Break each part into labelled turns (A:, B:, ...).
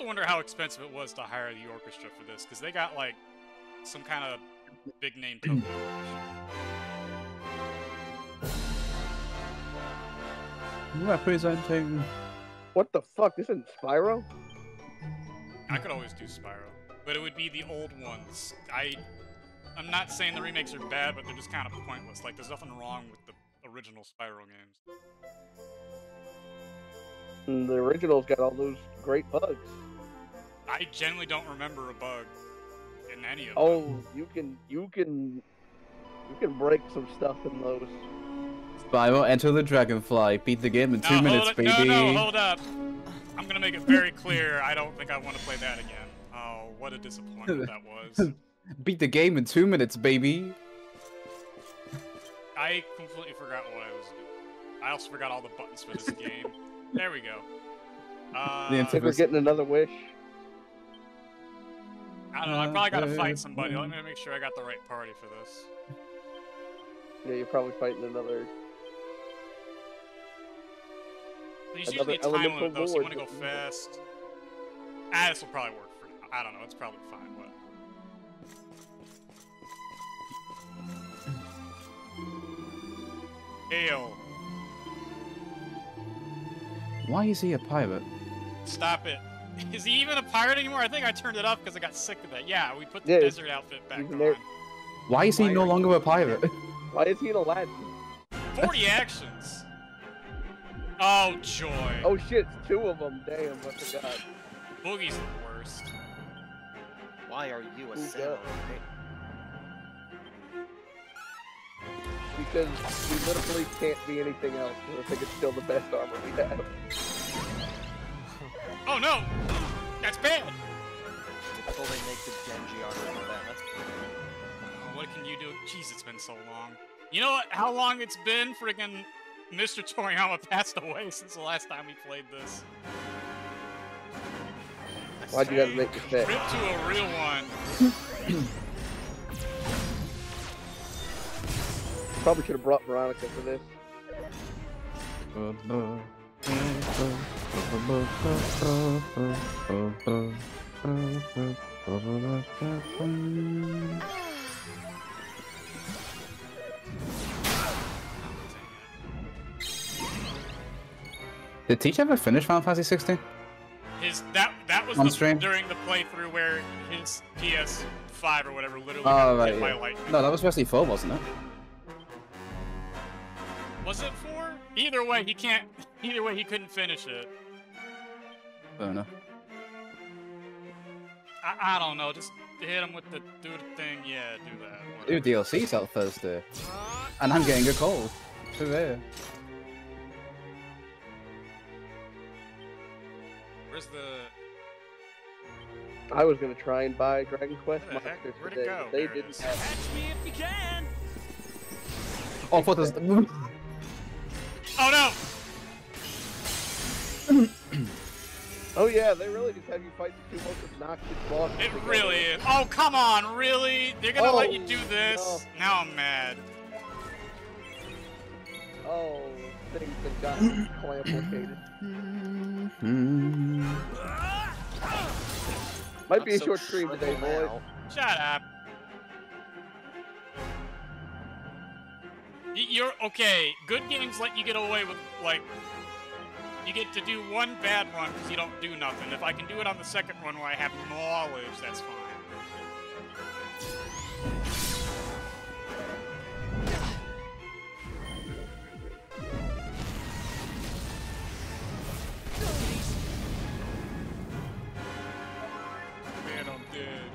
A: to wonder how expensive it was to hire the orchestra for this, because they got like some kind of big name Tokyo
B: Representing.
C: What the fuck? This isn't Spyro?
A: I could always do Spyro, but it would be the old ones. I, I'm not saying the remakes are bad, but they're just kind of pointless. Like, there's nothing wrong with the original Spyro games.
C: And the original's got all those great bugs.
A: I generally don't remember a bug in any of them.
C: Oh, you can you can you can break some stuff in those.
B: Spyro, enter the dragonfly. Beat the game in two
A: No,
B: minutes,
A: hold
B: baby.
A: it- No, no, hold up. I'm gonna make it very clear. I don't think I want to play that again. Oh, what a disappointment that was.
B: Beat the game in two minutes, baby.
A: I completely forgot what I was doing. I also forgot all the buttons for this game. There we go. Uh,
B: The
C: I think we're getting another wish.
A: I don't know. I probably gotta fight somebody. Let me make sure I got the right party for this.
C: Yeah, you're probably fighting another.
A: There's
C: Another
A: usually a time limit though, so you wanna go fast. Ah, this will probably work for now. I don't know. It's probably fine. What? Hail!
B: Why is he a pirate?
A: Stop it. Is he even a pirate anymore? I think I turned it off because I got sick of that. Yeah, we put the
C: Yeah,
A: desert outfit back
C: he's
A: on.
C: there-
B: Why is he
C: Why
B: no longer a pirate?
C: Why is he an Aladdin?
A: 40 actions! Oh, joy.
C: Oh shit, it's two of them. Damn, I forgot.
A: Boogie's the worst.
D: Why are you a
C: Who's
D: samurai?
C: Because we literally can't be anything else. I think it's still the best armor we have.
A: Oh no! That's bad!
D: Fully naked Genji armor for that. That's
A: Oh, what can you do? Jeez, it's been so long. You know what? How long it's been? Friggin' Mr. Toriyama passed away since the last time we played this.
C: Why'd you gotta make me
A: Rip
C: sick?
A: to a real one.
C: Probably should have brought Veronica for this. Uh, uh.
B: Did Teach ever finish Final Fantasy 16?
A: His that that was
B: On
A: the,
B: stream?
A: during the playthrough where his PS5 or whatever literally
B: Oh,
A: got
B: right,
A: hit by
B: yeah.
A: lightning.
B: No, that was Wesley 4, wasn't it?
A: Was it four? Either way, he can't. Either way, he couldn't finish it.
B: Fair enough.
A: I, I don't know. Just hit him with the do the thing. Yeah, do that.
B: Ooh,
A: whatever.
B: DLC's out Thursday. And I'm getting a cold. Hooray.
A: Where's the?
C: I was gonna try and buy Dragon Quest
A: Where the?
C: Monsters
A: Where'd it
C: today,
A: go?
C: but they
A: There
C: didn't have.
E: Catch me if you can.
B: Oh, what does...
A: Oh no!
C: Oh yeah, they really just have you fight the two most obnoxious bosses.
A: It
C: together.
A: really is. Oh come on, really? They're gonna let oh, you
C: Oh,
A: do this? Now I'm mad.
C: Oh, things have gotten complicated. Might be a
D: so
C: short stream today, boys.
A: Shut up. You're okay. Good games let you get away with like. You get to do one bad run because you don't do nothing. If I can do it on the second run where I have knowledge, that's fine. Man, I'm dead.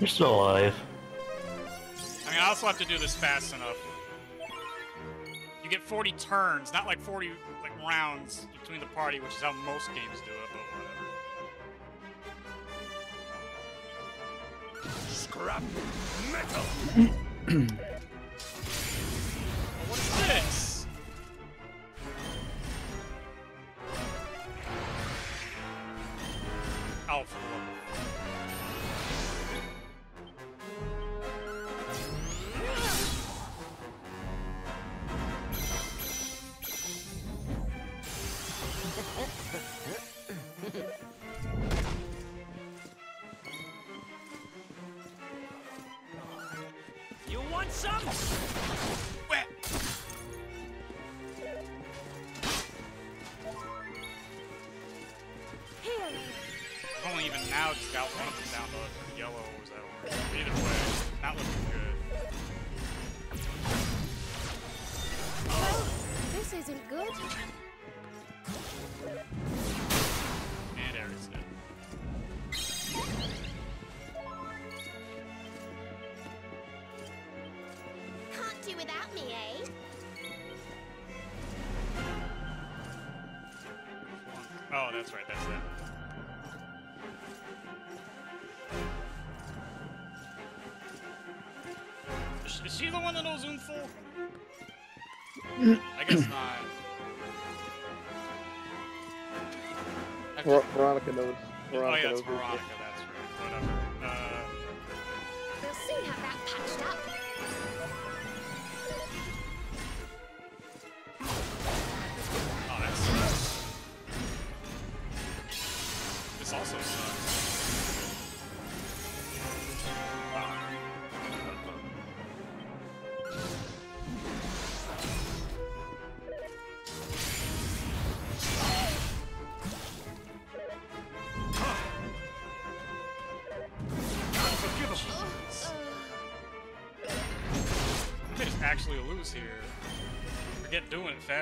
F: You're still alive.
A: I mean, I also have to do this fast enough. You get 40 turns, not like 40 like rounds between the party, which is how most games do it, but whatever.
E: Scrap metal.
A: What is this? Oh, Is- Is she the one that knows Oomful? I guess not.
C: Ver- Veronica knows.
A: oh
C: Veronica
A: yeah, it's
C: knows
A: Veronica.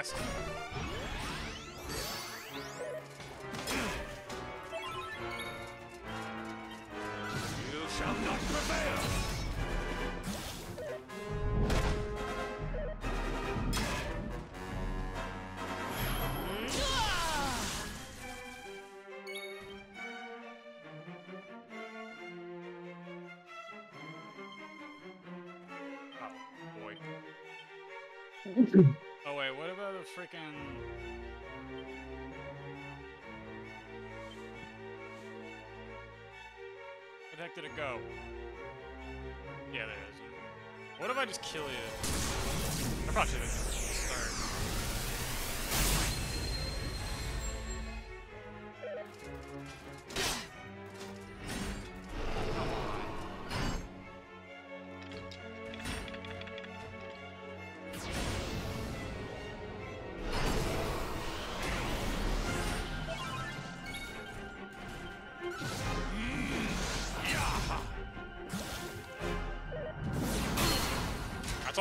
A: Doing heck did it go? Yeah, there it is. What if I just kill you? I probably should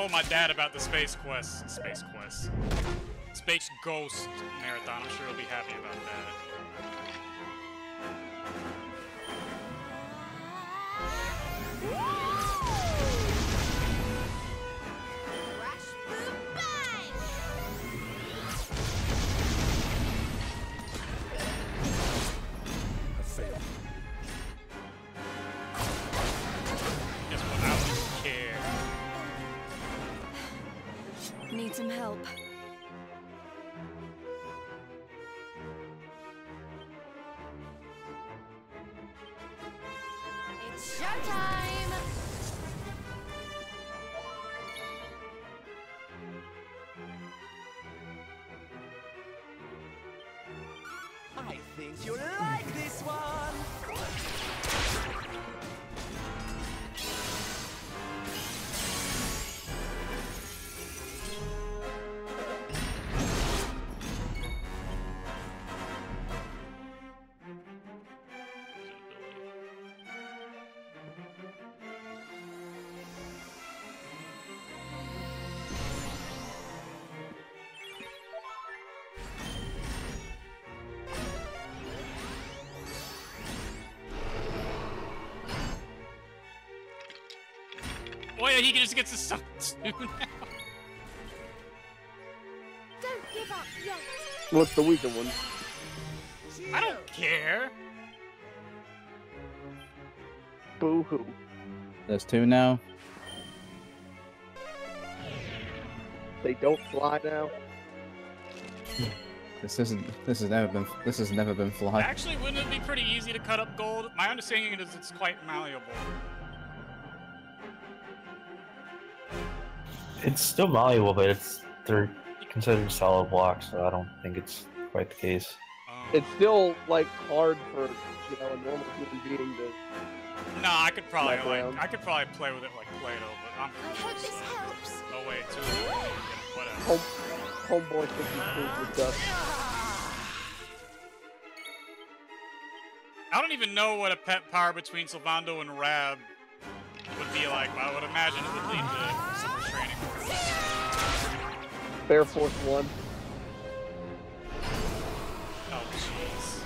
A: told my dad about the Space Quest, Space Quest, Space Ghost marathon. I'm sure he'll be happy about that. Yeah, he just gets his summon soon now.
G: Don't give up yet!
C: What's the weaker one?
A: I don't care.
C: Boo hoo.
B: There's two now.
C: They don't fly now.
B: This isn't. This has never been. This has never been fly.
A: Actually, wouldn't it be pretty easy to cut up gold? My understanding is it's quite malleable.
F: It's still malleable, but it's they're considered solid blocks, so I don't think it's quite the case.
A: Um,
C: It's still like hard for you know a normal human being to
A: No, I could probably like
C: around.
A: I could probably play with it like Play-Doh, but I'm
G: I hope this helps.
A: no way two. of them. Whatever.
C: Home, homeboy thinks he's cool with dust.
A: I don't even know what a pet power between Sylvando and Rab would be like, but I would imagine it would lead to some restraining order.
C: Bear Force One.
A: Oh, jeez.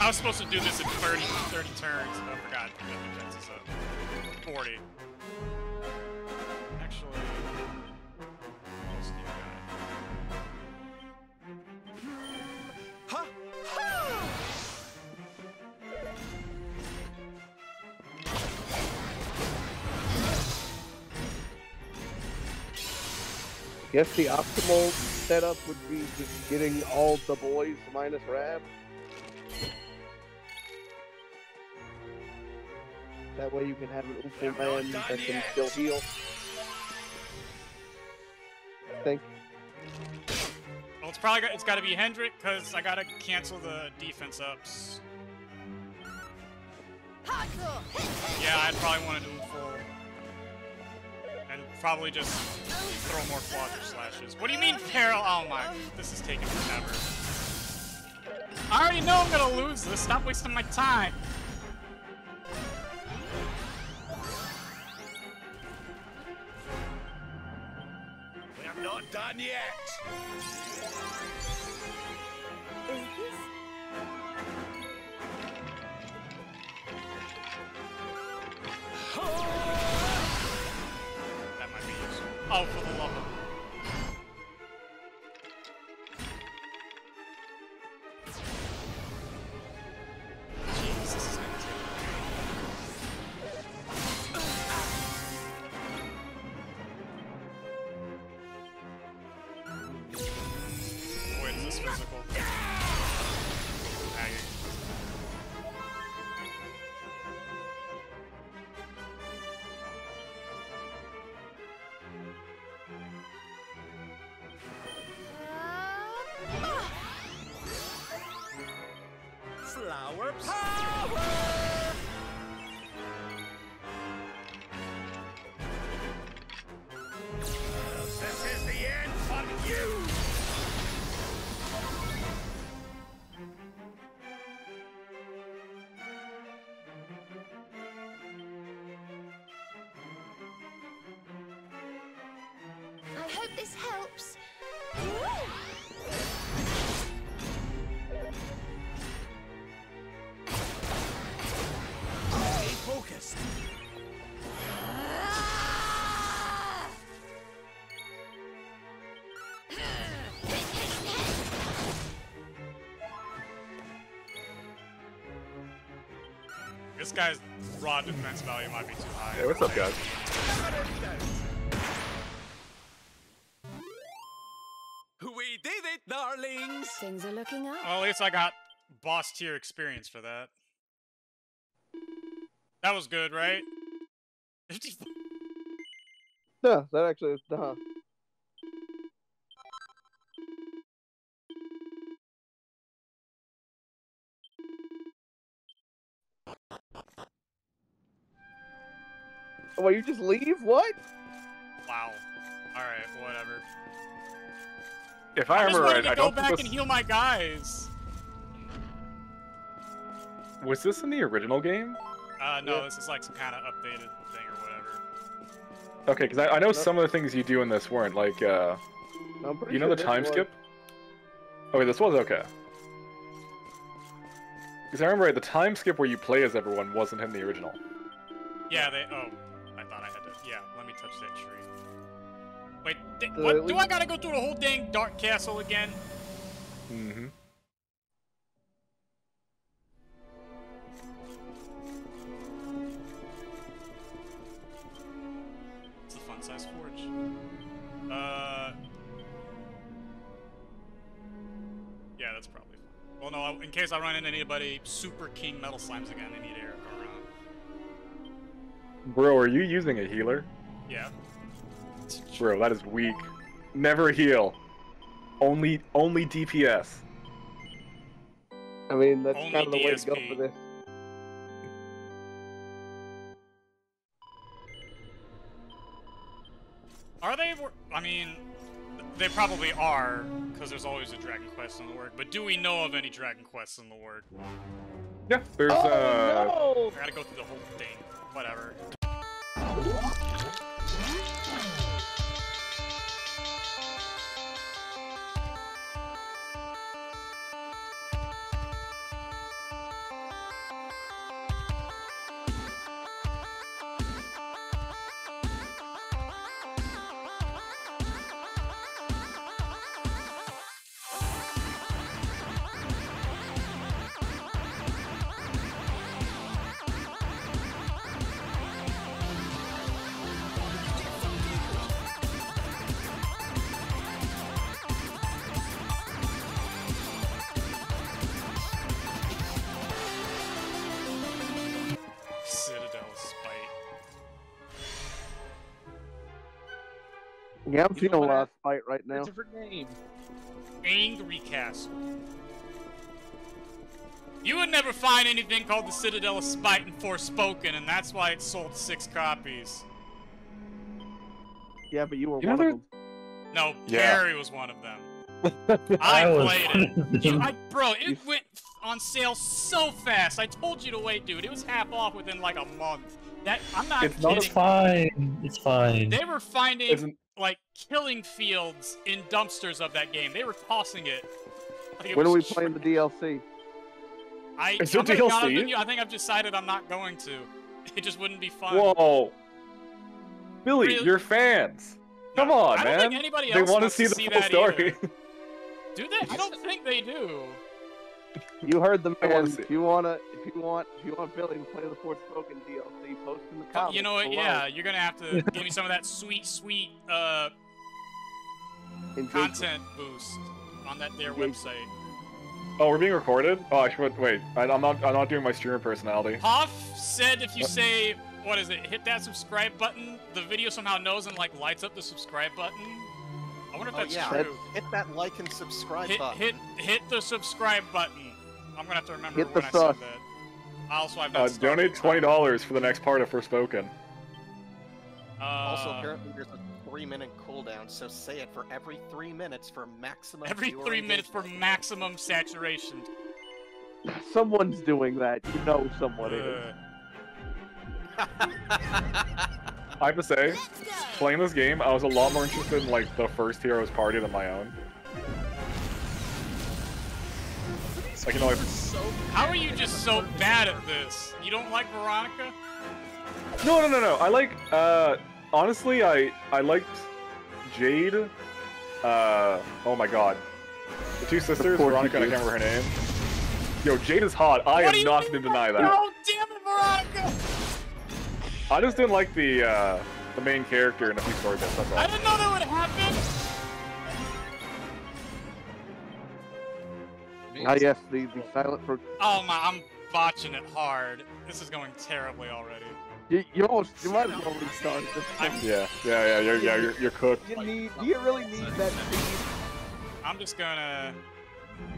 A: I was supposed to do this in 30, 30 turns. But I forgot. 40. Actually, that.
C: Guess the optimal setup would be just getting all the boys minus Rab. That way you can have an Oofle man that can still heal. I think.
A: Well, it's probably got, it's got to be Hendrik because I gotta cancel the defense ups. Yeah, I'd probably want to do full. And probably just throw more quadra slashes. What do you mean peril? Oh my, this is taking forever. I already know I'm gonna lose this. Stop wasting my time.
E: Not done yet.
G: Is this
A: That might be useful. Oh, for the love This guy's raw defense value might be too high.
H: Hey, what's up, guys?
E: We did it, darlings!
G: Things are looking up.
A: Well, at least I got boss tier experience for that. That was good, right?
C: Yeah, that actually is. Uh, well, you just leave? What?
A: wow. Alright, whatever.
H: If I
A: I just
H: remember
A: wanted
H: right,
A: to
H: I
A: go
H: don't
A: back
H: think
A: and heal my guys.
H: was this in the original game?
A: Uh, no,
C: Yeah.
A: this is like some kind of updated thing or whatever.
H: Okay, because I, I know some of the things you do in this weren't like, uh,
C: I'm pretty
H: you know
C: sure
H: the time
C: was-
H: skip? Okay, this was okay. Because I remember right, the time skip where you play as everyone wasn't in the original.
A: Yeah, they. Oh, Yeah, let me touch that tree. Wait,
C: Uh,
A: what? Do I gotta go through the whole dang Dark Castle again?
H: Mm-hmm.
A: It's the fun size forge. Uh. Yeah, that's probably fine. Well, no, in case I run into anybody super king metal slimes again, I need around.
H: Bro, are you using a healer?
A: Yeah.
H: Bro, that is weak. Never heal. Only only DPS.
C: I mean, that's
A: Only
C: kind of the way to go for this.
A: Are they? wor- I mean, they probably are, because there's always a Dragon Quest in the work. But do we know of any Dragon Quests in the work?
H: Yeah, there's uh
C: Oh,
A: I gotta go through the whole thing. Whatever.
C: Yeah, I'm
I: You
C: feeling
I: know
C: a lot
I: I-
C: of spite right
I: A
C: now.
I: different name.
A: Angry Castle. You would never find anything called the Citadel of Spite in Forspoken, and that's why it sold six copies.
C: Yeah, but you were
H: You
C: one
H: there-
C: of them.
A: No,
H: Yeah.
A: Carrie was one of them. I,
F: was
A: played it. You. I, bro, it went on sale so fast. I told you to wait, dude. It was half off within like a month. That I'm not
H: It's not
A: kidding.
F: It's fine. It's fine.
A: They were finding
H: Isn't-
A: like killing fields in dumpsters of that game. They were tossing it. Like, it
C: When are we
A: was
C: playing the DLC?
A: I,
H: Is there
A: I'm gonna
H: DLC?
A: I think I've decided I'm not going to. It just wouldn't be fun.
H: Whoa. Billy,
A: Really?
H: you're fans. Come
A: No,
H: on,
A: I don't
H: man.
A: think anybody
H: they
A: else
H: want to see the
A: see
H: full
A: that
H: story.
A: either. Do they? I don't think they do.
C: You heard the man. If you wanna, if you want, if you want Billy to play the Forspoken DLC, post in the
A: But
C: comments.
A: you know what?
C: below.
A: Yeah, you're gonna have to give me some of that sweet, sweet uh,
C: Engagement.
A: content boost on that their
C: Engagement.
A: website.
H: oh, we're being recorded? Oh, I should wait. I, I'm not. I'm not doing my streamer personality.
A: Hoff said if you say what is it, hit that subscribe button, the video somehow knows and like lights up the subscribe button. I wonder if
D: Oh,
A: that's
D: yeah.
A: true.
D: Hit that like and subscribe
A: Hit
D: button.
A: hit hit the subscribe button. I'm gonna have to remember
C: Hit the
A: when I
C: sauce.
A: said that. Also, I've not
H: Uh, donate twenty dollars for the next part of Forspoken.
A: Uh,
D: Also, apparently there's a three-minute cooldown, so say it for every three minutes for maximum.
A: every three minutes for maximum saturation.
C: Someone's doing that. You know someone is.
A: Uh,
H: I have to say, playing this game, I was a lot more interested in like the first hero's party than my own. Like you know, like,
A: how are you just so bad at this? You don't like Veronica?
H: no, no, no, no. I like. Uh, honestly, I I liked Jade. Uh, oh my god, the two sisters,
C: course
H: Veronica, I can't remember her name. Yo, Jade is hot. I
A: What
H: am not gonna deny that.
A: Oh, damn it, Veronica!
H: I just didn't like the uh, the main character in a few story bits. That's all.
A: I didn't know that would happen.
C: Ah, yes, the, the silent pro.
A: Oh my, I'm botching it hard. This is going terribly already.
C: You, you almost, you might have already started this.
A: I'm-
H: Yeah, yeah, yeah. You're, yeah, you're, you're cooked.
C: You need, do you really need that speed?
A: I'm just gonna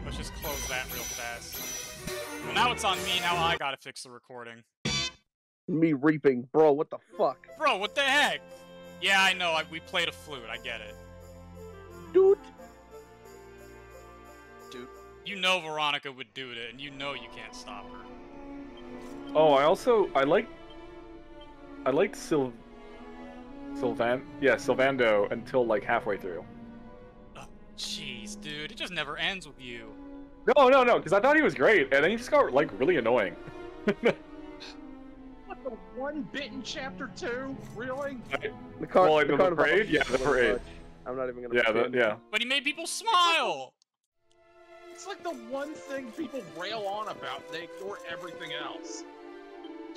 A: let's just close that real fast. Well, now it's on me. Now I gotta fix the recording.
C: Me reaping, bro. What the fuck,
A: Bro, what the heck? Yeah, I know. I, we played a flute. I get it.
C: dude?
A: You know Veronica would do it, and you know you can't stop her.
H: Oh, I also I like I liked Sil Sylvan yeah Sylvando until like halfway through.
A: Oh, jeez, dude, it just never ends with you.
H: No, no, no, because I thought he was great, and then he just got like really annoying.
I: What the one bit in chapter two? Really?
C: The car,
H: Well, like
C: the
H: the parade? Yeah, the parade.
C: I'm not even gonna.
H: yeah, the, yeah.
A: But he made people smile.
I: It's like the one thing people rail on about. They ignore everything else.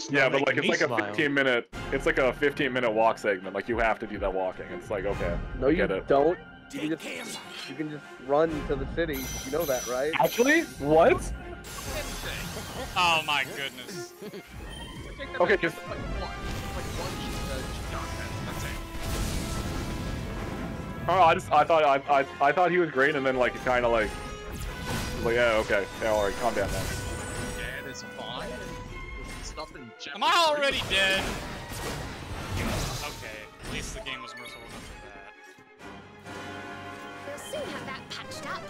H: Yeah, but like it's
F: me
H: like a 15 minute, it's like a 15 minute walk segment. Like you have to do that walking. It's like okay,
C: No, you
H: get it.
C: don't. You
E: Take
C: just. You can just run to the city. You know that, right?
H: Actually, what?
A: Oh my goodness.
H: Okay, just
I: Like one, like one G-Dog, that's, that's it.
H: oh, I just I thought I, I I thought he was great, and then like kind of like like yeah okay yeah all right calm down now.
I: Dead is fine. There's nothing
A: Am I already dead? Okay, at least the game was merciful enough for that.
G: We'll soon have that patched up.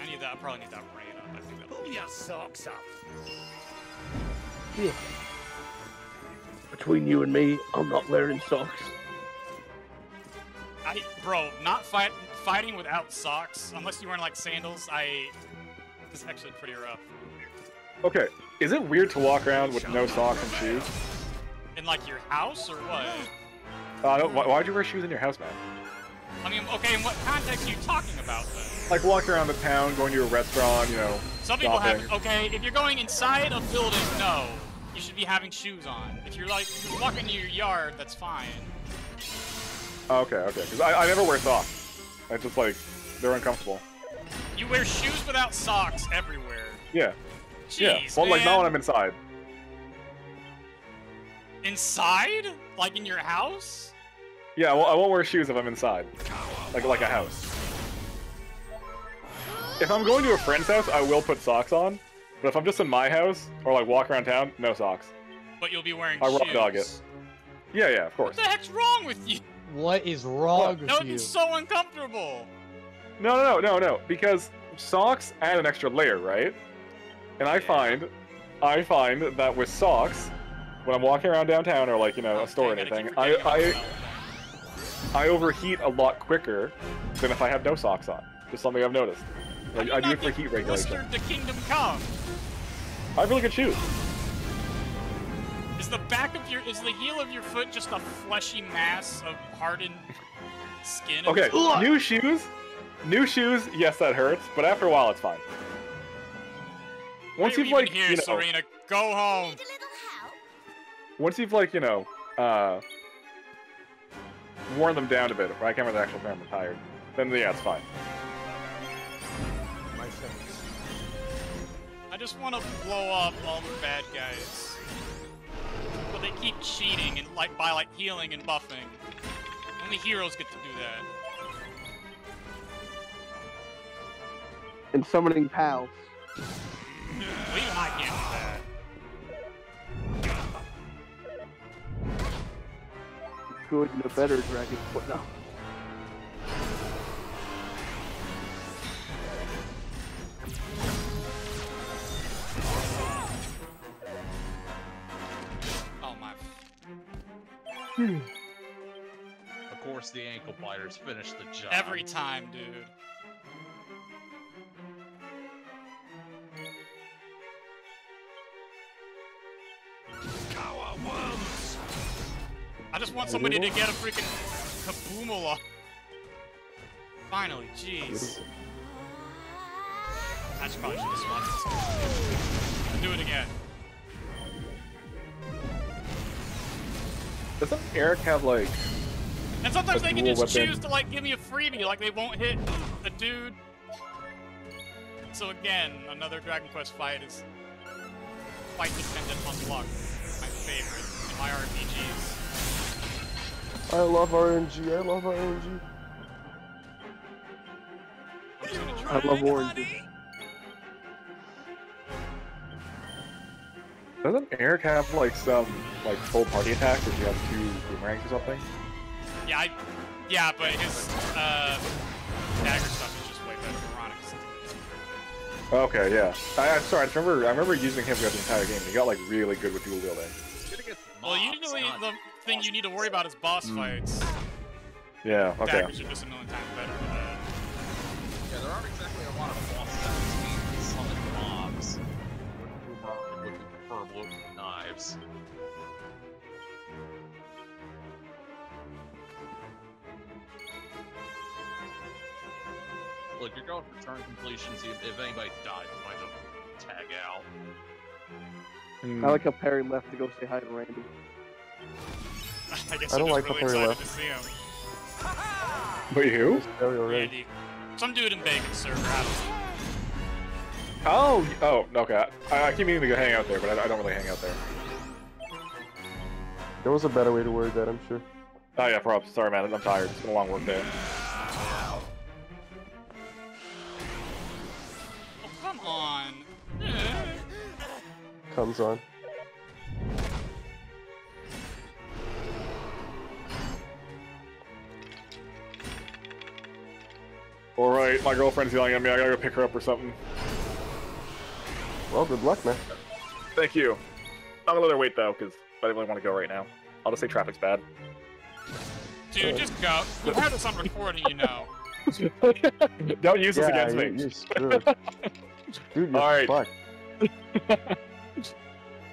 A: I need that. I probably need that rain up. I think that.
E: Pull your socks up. Yeah.
C: Between you and me, I'm not wearing socks.
A: I, bro, not fight, fighting without socks, unless you're wearing like sandals, I. This is actually pretty rough.
H: Okay, is it weird to walk around with no socks and shoes?
A: In like your house or what?
H: Uh, why, why'd you wear shoes in your house, man?
A: I mean, okay, in what context are you talking about then?
H: Like walking around the town, going to a restaurant, you know.
A: Some people
H: shopping.
A: have. Okay, if you're going inside a building, no, you should be having shoes on. If you're like walking to your yard, that's fine.
H: Okay, okay. Because I, I never wear socks. It's just like they're uncomfortable.
A: You wear shoes without socks everywhere.
H: Yeah. yeah.
A: Jeez,
H: Well, like
A: man.
H: not when I'm inside.
A: Inside? Like in your house?
H: Yeah, well, I won't wear shoes if I'm inside, like like a house. If I'm going to a friend's house, I will put socks on. But if I'm just in my house or like walk around town, no socks.
A: But you'll be wearing
H: I
A: shoes.
H: raw dog it. Yeah, yeah, of course.
A: What the heck's wrong with you?
J: What is wrong
A: No,
J: with you?
A: it's so uncomfortable.
H: No, no, no, no, no. Because socks add an extra layer, right? And I find, I find that with socks, when I'm walking around downtown or like you know a store or anything, I I. I overheat a lot quicker than if I have no socks on. Just something I've noticed. Like, I do it for heat regulation.
A: blistered to Kingdom Come.
H: I have really good shoes.
A: Is the back of your, is the heel of your foot just a fleshy mass of hardened skin?
H: Okay, new shoes. New shoes. Yes, that hurts, but after a while, it's fine.
A: Why
H: Once
A: are you
H: you've like,
A: here,
H: you know,
A: Serena, go home.
H: once you've like, you know, uh, worn them down a bit, right? I can't remember the actual term. I'm tired. Then yeah, it's fine.
A: I just want to blow up all the bad guys. But they keep cheating and like by like healing and buffing. Only heroes get to do that.
C: And summoning pals.
A: Well, even I can't do that.
C: Good and a better dragon. What no?
I: Of course, the ankle biters finish the job.
A: Every time, dude. I just want somebody to get a freaking kaboomola. Finally, jeez. I should probably should have swapped this. Do it again.
H: Doesn't Erik have like?
A: And sometimes they can just
H: weapon.
A: choose to like give me a freebie, like they won't hit the dude. So again, another Dragon Quest fight is quite dependent on luck. My favorite in my RPGs.
C: I love RNG. I love RNG.
A: I'm just gonna
C: I
A: try.
C: love oranges.
H: Doesn't Erik have like some like full party attack? if you have two boomerangs or something?
A: Yeah, I, yeah, but his uh, dagger stuff is just way better than Veronica's.
H: Okay, yeah. I, I'm sorry. I remember. I remember using him throughout the entire game. He got like really good with dual wielding.
A: Well, usually the thing you need to worry about is boss fights.
H: Yeah. Okay.
A: Daggers are just a million times better for that.
I: Yeah, there aren't with knives. Look, you're going for turn completions. If, if anybody died, you might just tag out.
H: Hmm.
C: I like how Perry left to go say hi to Randy.
A: I guess
J: I don't like
A: really
J: Vaporeon.
A: excited to see him.
H: Wait, who?
J: Stereo already.
A: Randy. Some dude in Bacon server. I don't.
H: Oh, oh, okay. I, I keep meaning to go hang out there, but I, I don't really hang out there.
J: There was a better way to word that, I'm sure.
H: Oh yeah, props. Sorry, man. I'm tired. It's been a long work day.
A: Oh, come on.
J: Comes on.
H: All right, my girlfriend's yelling at me. I gotta go pick her up or something.
J: Well, good luck, man.
H: Thank you. I'm gonna let her wait though, because I don't really want to go right now. I'll just say traffic's bad.
A: Dude, just go. We had this on recording, you know.
H: don't use this
J: yeah,
H: against
J: you,
H: me.
J: you're screwed. Dude, you're
H: All right.
J: fucked.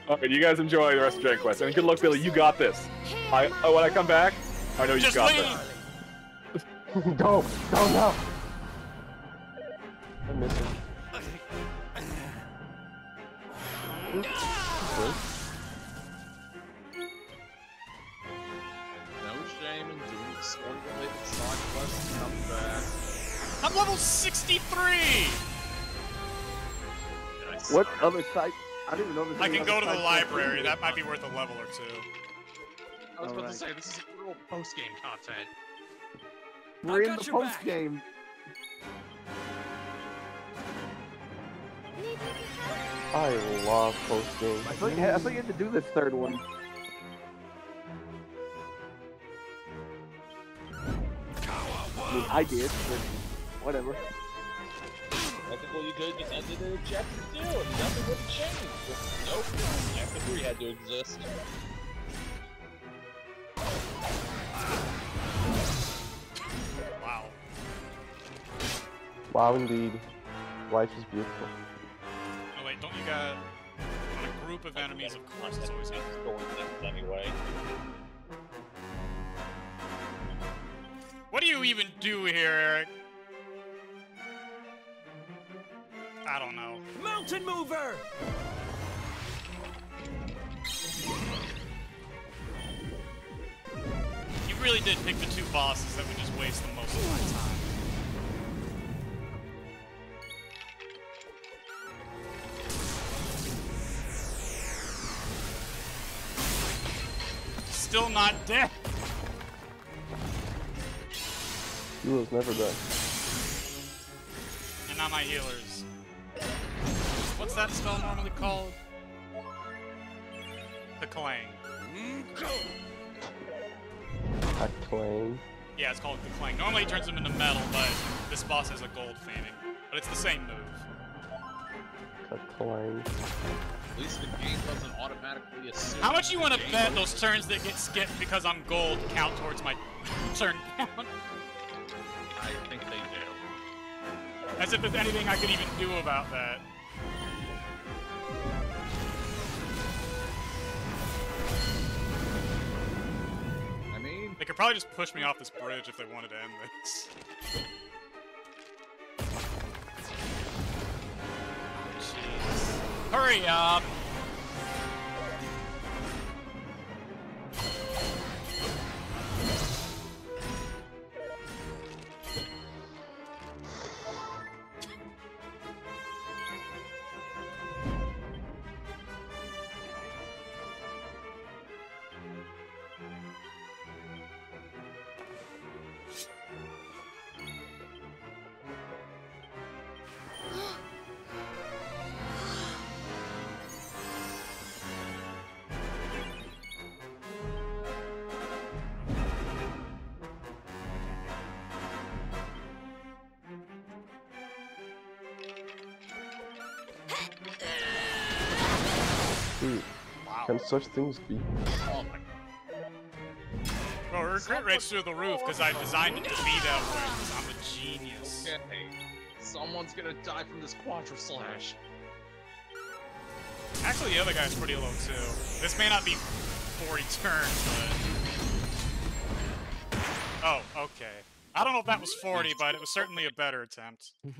H: All right, you guys enjoy the rest of Dragon Quest, and good luck, Billy. You got this. I oh, when I come back, I know you
A: Just
H: got
A: leave.
H: this.
J: go! Go now! I miss him.
I: No
A: I'm level 63!
I: Nice.
C: What other site? I didn't even know there's
A: I can go to the library.
C: that-
A: That might be worth a level or two.
I: I was about
C: Alright.
I: to say, this is real post-game content.
C: We're in
E: got
C: the post
E: back.
C: game.
G: Need me to help?
J: I love post game.
C: I thought, you had, I thought you had to do this third one. I mean, I did, but whatever.
K: Technically, you could just ended it in chapter two, and nothing would have changed. But nope, chapter three had to exist.
A: Wow.
J: Wow, indeed. Life is beautiful.
A: Oh wait, don't you got on a group of enemies? Of course, it's always
K: That's story things anyway.
A: What do you even do here, Erik? I don't know.
E: Mountain mover!
A: You really did pick the two bosses that would just waste the most of my time. Still not dead.
J: He was never done.
A: And now my healers. What's that spell normally called? The Clang.
J: A clang.
A: Yeah, it's called the Clang. Normally it turns them into metal, but this boss has a gold feigning. But it's the same move.
J: A clang.
I: At least the game doesn't automatically assume.
A: How much you want to bet those turns that get skipped because I'm gold count towards my turn count?
I: I think they do.
A: As if there's anything I could even do about that. Could probably just push me off this bridge if they wanted to end this. Jeez. Hurry up!
J: Such things be?
I: oh my god.
A: Bro, her crit rate's through the roof because I designed it to be that way 'cause I'm a genius.
I: Okay. Someone's gonna die from this Quadra Slash.
A: Actually, the other guy's pretty low too. This may not be 40 turns, but. Oh, okay. I don't know if that was 40, but it was certainly a better attempt.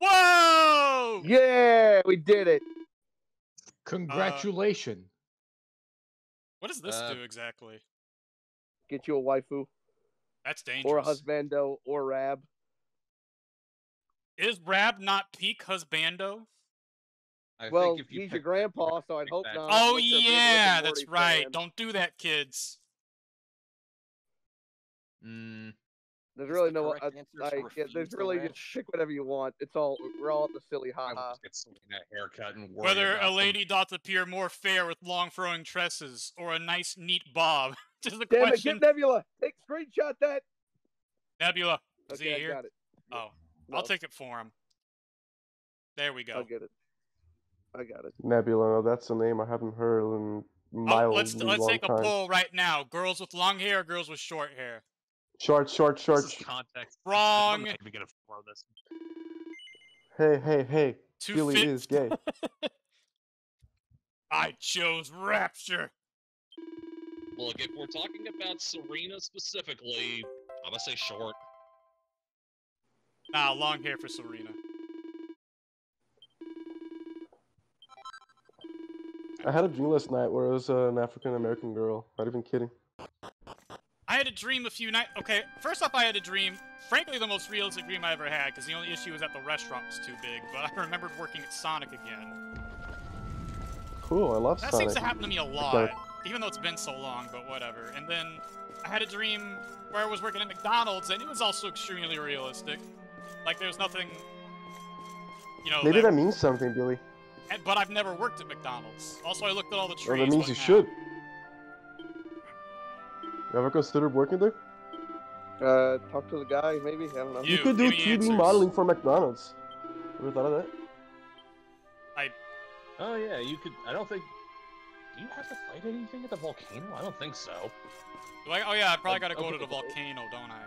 A: Whoa!
C: Yeah, we did it.
L: Congratulations.
A: What does this
I: Uh,
A: do exactly?
C: Get you a waifu
A: That's dangerous.
C: or a husbando or Rab.
A: Is Rab not peak husbando?
I: I
C: well,
I: think if you
C: he's your grandpa, so I'd hope
I: that-
C: not.
A: Oh
C: unless you're a big Rick
A: yeah, that's right.
C: fan.
A: Don't do that, kids.
I: Mm,
C: There's really
D: the
C: no.
D: correct
C: I,
D: answer
C: I,
D: to
C: yeah, there's really just pick whatever you want. It's all we're all at the silly
I: I
C: haha.
I: will just get Serena a haircut and worry
A: Whether
I: about
A: a
I: them.
A: lady doth appear more fair with long flowing tresses or a nice neat bob. Just a
C: Damn it, get Nebula. Take screenshot that.
A: Nebula, is
C: Okay,
A: he
C: I
A: here?
C: got it.
A: Oh,
C: No,
A: I'll take it for him. There we go.
C: I'll get it. I got it.
J: Nebula, oh, that's a name I haven't heard in
A: Oh, let's let's
J: long
A: take a poll right now. Girls with long hair, or girls with short hair.
J: Short, short, short.
I: This is context.
A: Wrong.
I: I'm maybe gonna throw this.
J: Hey, hey, hey.
A: Two
J: Billy
A: fit-
J: is gay.
A: I chose Rapture.
K: Look, if we're talking about Serena specifically, I'm gonna say short.
A: Nah, long hair for Serena.
J: I had a dream last night where it was uh, an African American girl. Not even kidding.
A: Had a dream a few nights. Okay, first off, I had a dream. Frankly, the most realistic dream I ever had, because the only issue was that the restaurant was too big. But I remembered working at Sonic again.
J: Cool, I love
A: That
J: Sonic.
A: seems to happen to me a lot,
J: Okay.
A: even though it's been so long. But whatever. And then I had a dream where I was working at McDonald's, and it was also extremely realistic. Like there was nothing, you know.
J: Maybe
A: that-
J: that means something, Billy.
A: and- but I've never worked at McDonald's. Also, I looked at all the trees.
J: Well, that means you
A: nah.
J: should. You ever considered working there?
C: Uh, talk to the guy, maybe. I don't know.
J: You, could do 3D modeling for McDonald's. Ever thought of that? I.
K: Oh yeah, you could. I don't think. Do you have to fight anything at the volcano? I don't think so.
A: Do I- oh yeah, I probably
K: Like,
A: gotta go to the volcano, don't I?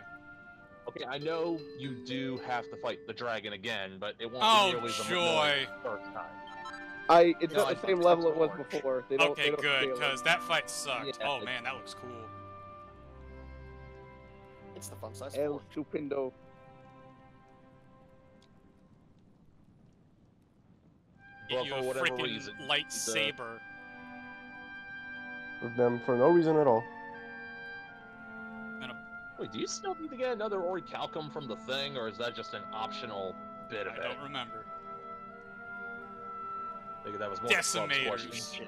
K: Okay, I know you do have to fight the dragon again, but it won't
A: Oh,
K: be nearly the first time.
C: I it's
K: No,
C: at the
K: think
C: same level it was before. They don't,
A: okay,
C: they don't
A: good, because that fight sucked.
K: Yeah,
A: oh man, that looks cool.
D: It's the fun size
C: El
D: four.
C: Stupindo.
A: Get
K: Well,
A: you
K: for
A: a
K: whatever
A: freaking
K: reason,
A: lightsaber.
J: With them for no reason at all.
K: Wait, do you still need to get another orichalcum from the thing, or is that just an optional bit of
A: I
K: it?
A: I don't remember.
K: I think that was more of a Club's.
A: Decimators.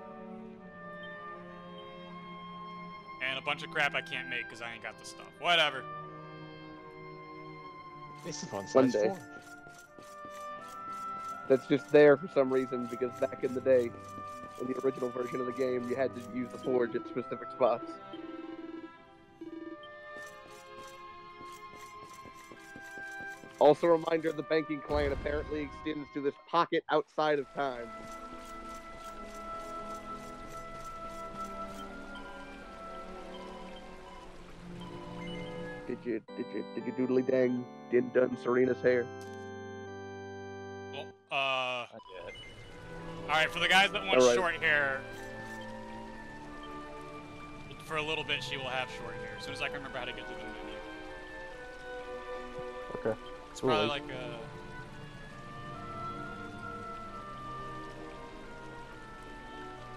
A: And a bunch of crap I can't make because I ain't got the stuff. Whatever.
L: It's a fun
C: One day.
L: four.
C: That's just there for some reason because back in the day, in the original version of the game, you had to use the forge at specific spots. Also, a reminder: the banking clan apparently extends to this pocket outside of time. Did you did you did you doodly dang din done Serena's hair?
A: Well, uh.
K: I did.
A: Alright, for the guys that want
C: Alright.
A: short hair, for a little bit she will have short hair. As soon as I can remember how to get to the menu.
J: Okay.
A: It's
J: Cool.
A: probably like a.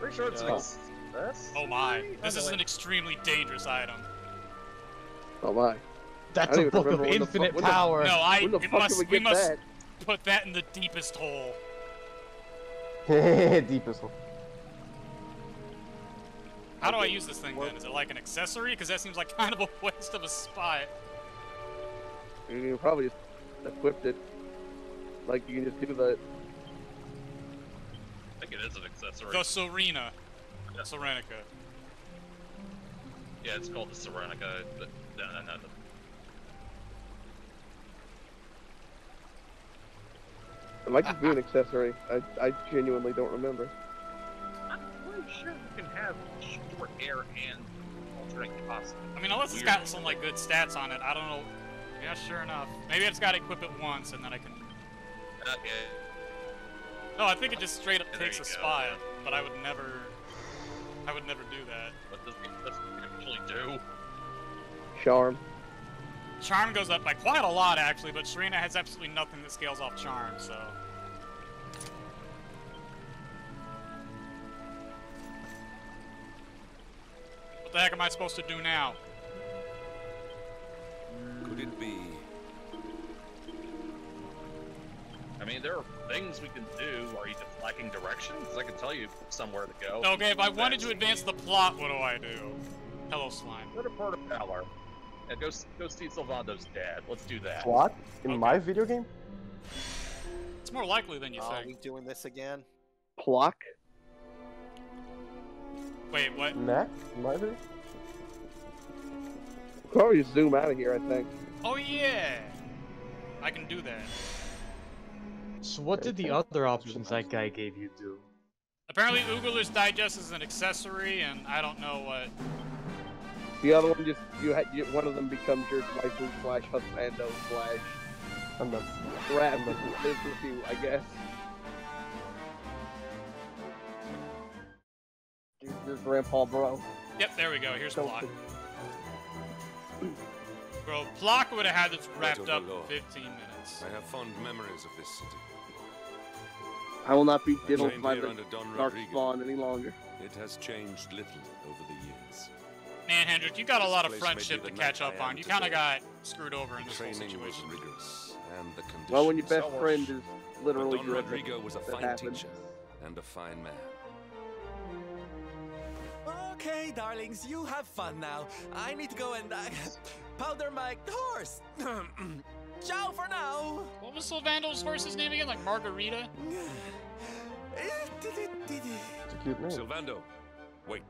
K: Pretty sure it's an
J: Yeah.
K: success.
A: Oh my. This is an extremely dangerous item.
C: Oh my!
L: That's a book of
C: remember when the fu-
L: infinite
C: when the-
L: power.
A: No, I
C: When
A: it must,
C: we
A: we must
C: that?
A: put that in the deepest hole.
J: Deepest one.
A: How do I use this thing then? Is it like an accessory? Because that seems like kind of a waste of a spot.
C: You probably just equipped it. Like you can just do the.
K: I think it is an accessory.
A: The Serena. Serenica.
K: Yeah, it's called the Serenica. but- No, no, no. the-
C: It might just be an accessory. I, I genuinely don't remember.
K: I'm pretty sure you can have short hair and alternate capacity.
A: I mean, unless it's got some like good stats on it, I don't know. Yeah, sure enough. Maybe it's gotta equip it once and then I can.
K: Okay.
A: No, I think it just straight up
K: Yeah,
A: takes a
K: you go,
A: spot, but I would never. I would never do that.
K: What does it does it actually do.
C: Charm.
A: Charm goes up by quite a lot, actually, but Serena has absolutely nothing that scales off Charm, so... What the heck am I supposed to do now?
L: Could it be?
K: I mean, there are things we can do. Are you just lacking directions? I can tell you somewhere to go.
A: Okay, if I wanted to advance the plot, what do I do? Hello, slime.
K: Go to Port of Valor. And go, go see Sylvando's dad. Let's do that.
J: What? In my video game?
A: It's more likely than you
D: Are
A: think.
D: we doing this again?
C: Pluck?
A: Wait, what?
J: Knack? In my video?
C: Probably just zoom out of here, I think.
A: Oh yeah! I can do that.
M: So what did the other options that guy gave you do?
A: Apparently, Oogler's Digest is an accessory, and I don't know what.
C: The other one just you had you, one of them becomes your waifu slash husbando slash
J: I'm done.
C: rat that lives with you, I guess. Your, your grandpa, bro.
A: Yep, there we go. Here's
C: Don't
A: Bro, Plock would have had this wrapped
L: of
A: up in 15 minutes.
L: I have fond memories of this city.
C: I will not be
L: I
C: diddled
L: trained
C: by the
L: under Don
C: dark
L: Rodrigo.
C: spawn any longer.
L: It has changed little over the years.
A: Man, Hendrik, you got a lot of friendship to catch up on. You kind of got screwed over in this whole
L: Training was
A: situation.
L: rigorous, and the.
C: Well, when your best
L: so
C: friend is literally
L: Don Rodrigo was a fine
C: happens.
L: teacher and a fine man.
E: Okay, darlings, you have fun now. I need to go and uh, powder my horse. Ciao for now.
A: What was Sylvando's horse's name again? Like Margarita?
J: It's a cute name.
L: Sylvando, wait.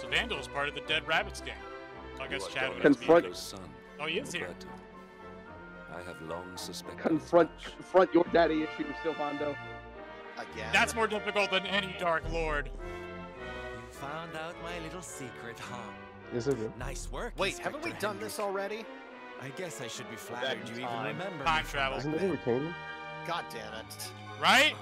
A: Sylvando is part of the Dead Rabbits gang. So I guess
L: You
A: Chad
L: Don
A: would be
C: Confront-
L: Rodrigo's son.
A: Oh, he is here.
L: Roberto. I have long suspected.
C: confront confront your daddy issues, Sylvando.
D: Again?
A: That's more difficult than any Dark Lord.
E: You found out my little secret, huh?
J: Is it good?
E: Nice work.
D: Wait, haven't we
E: Inspector
D: done this already?
E: I guess I should be flattered
K: in
E: you even remember.
A: Time
E: me
A: travel.
J: Isn't it a
E: then.
J: retainer?
D: God damn it.
A: Right?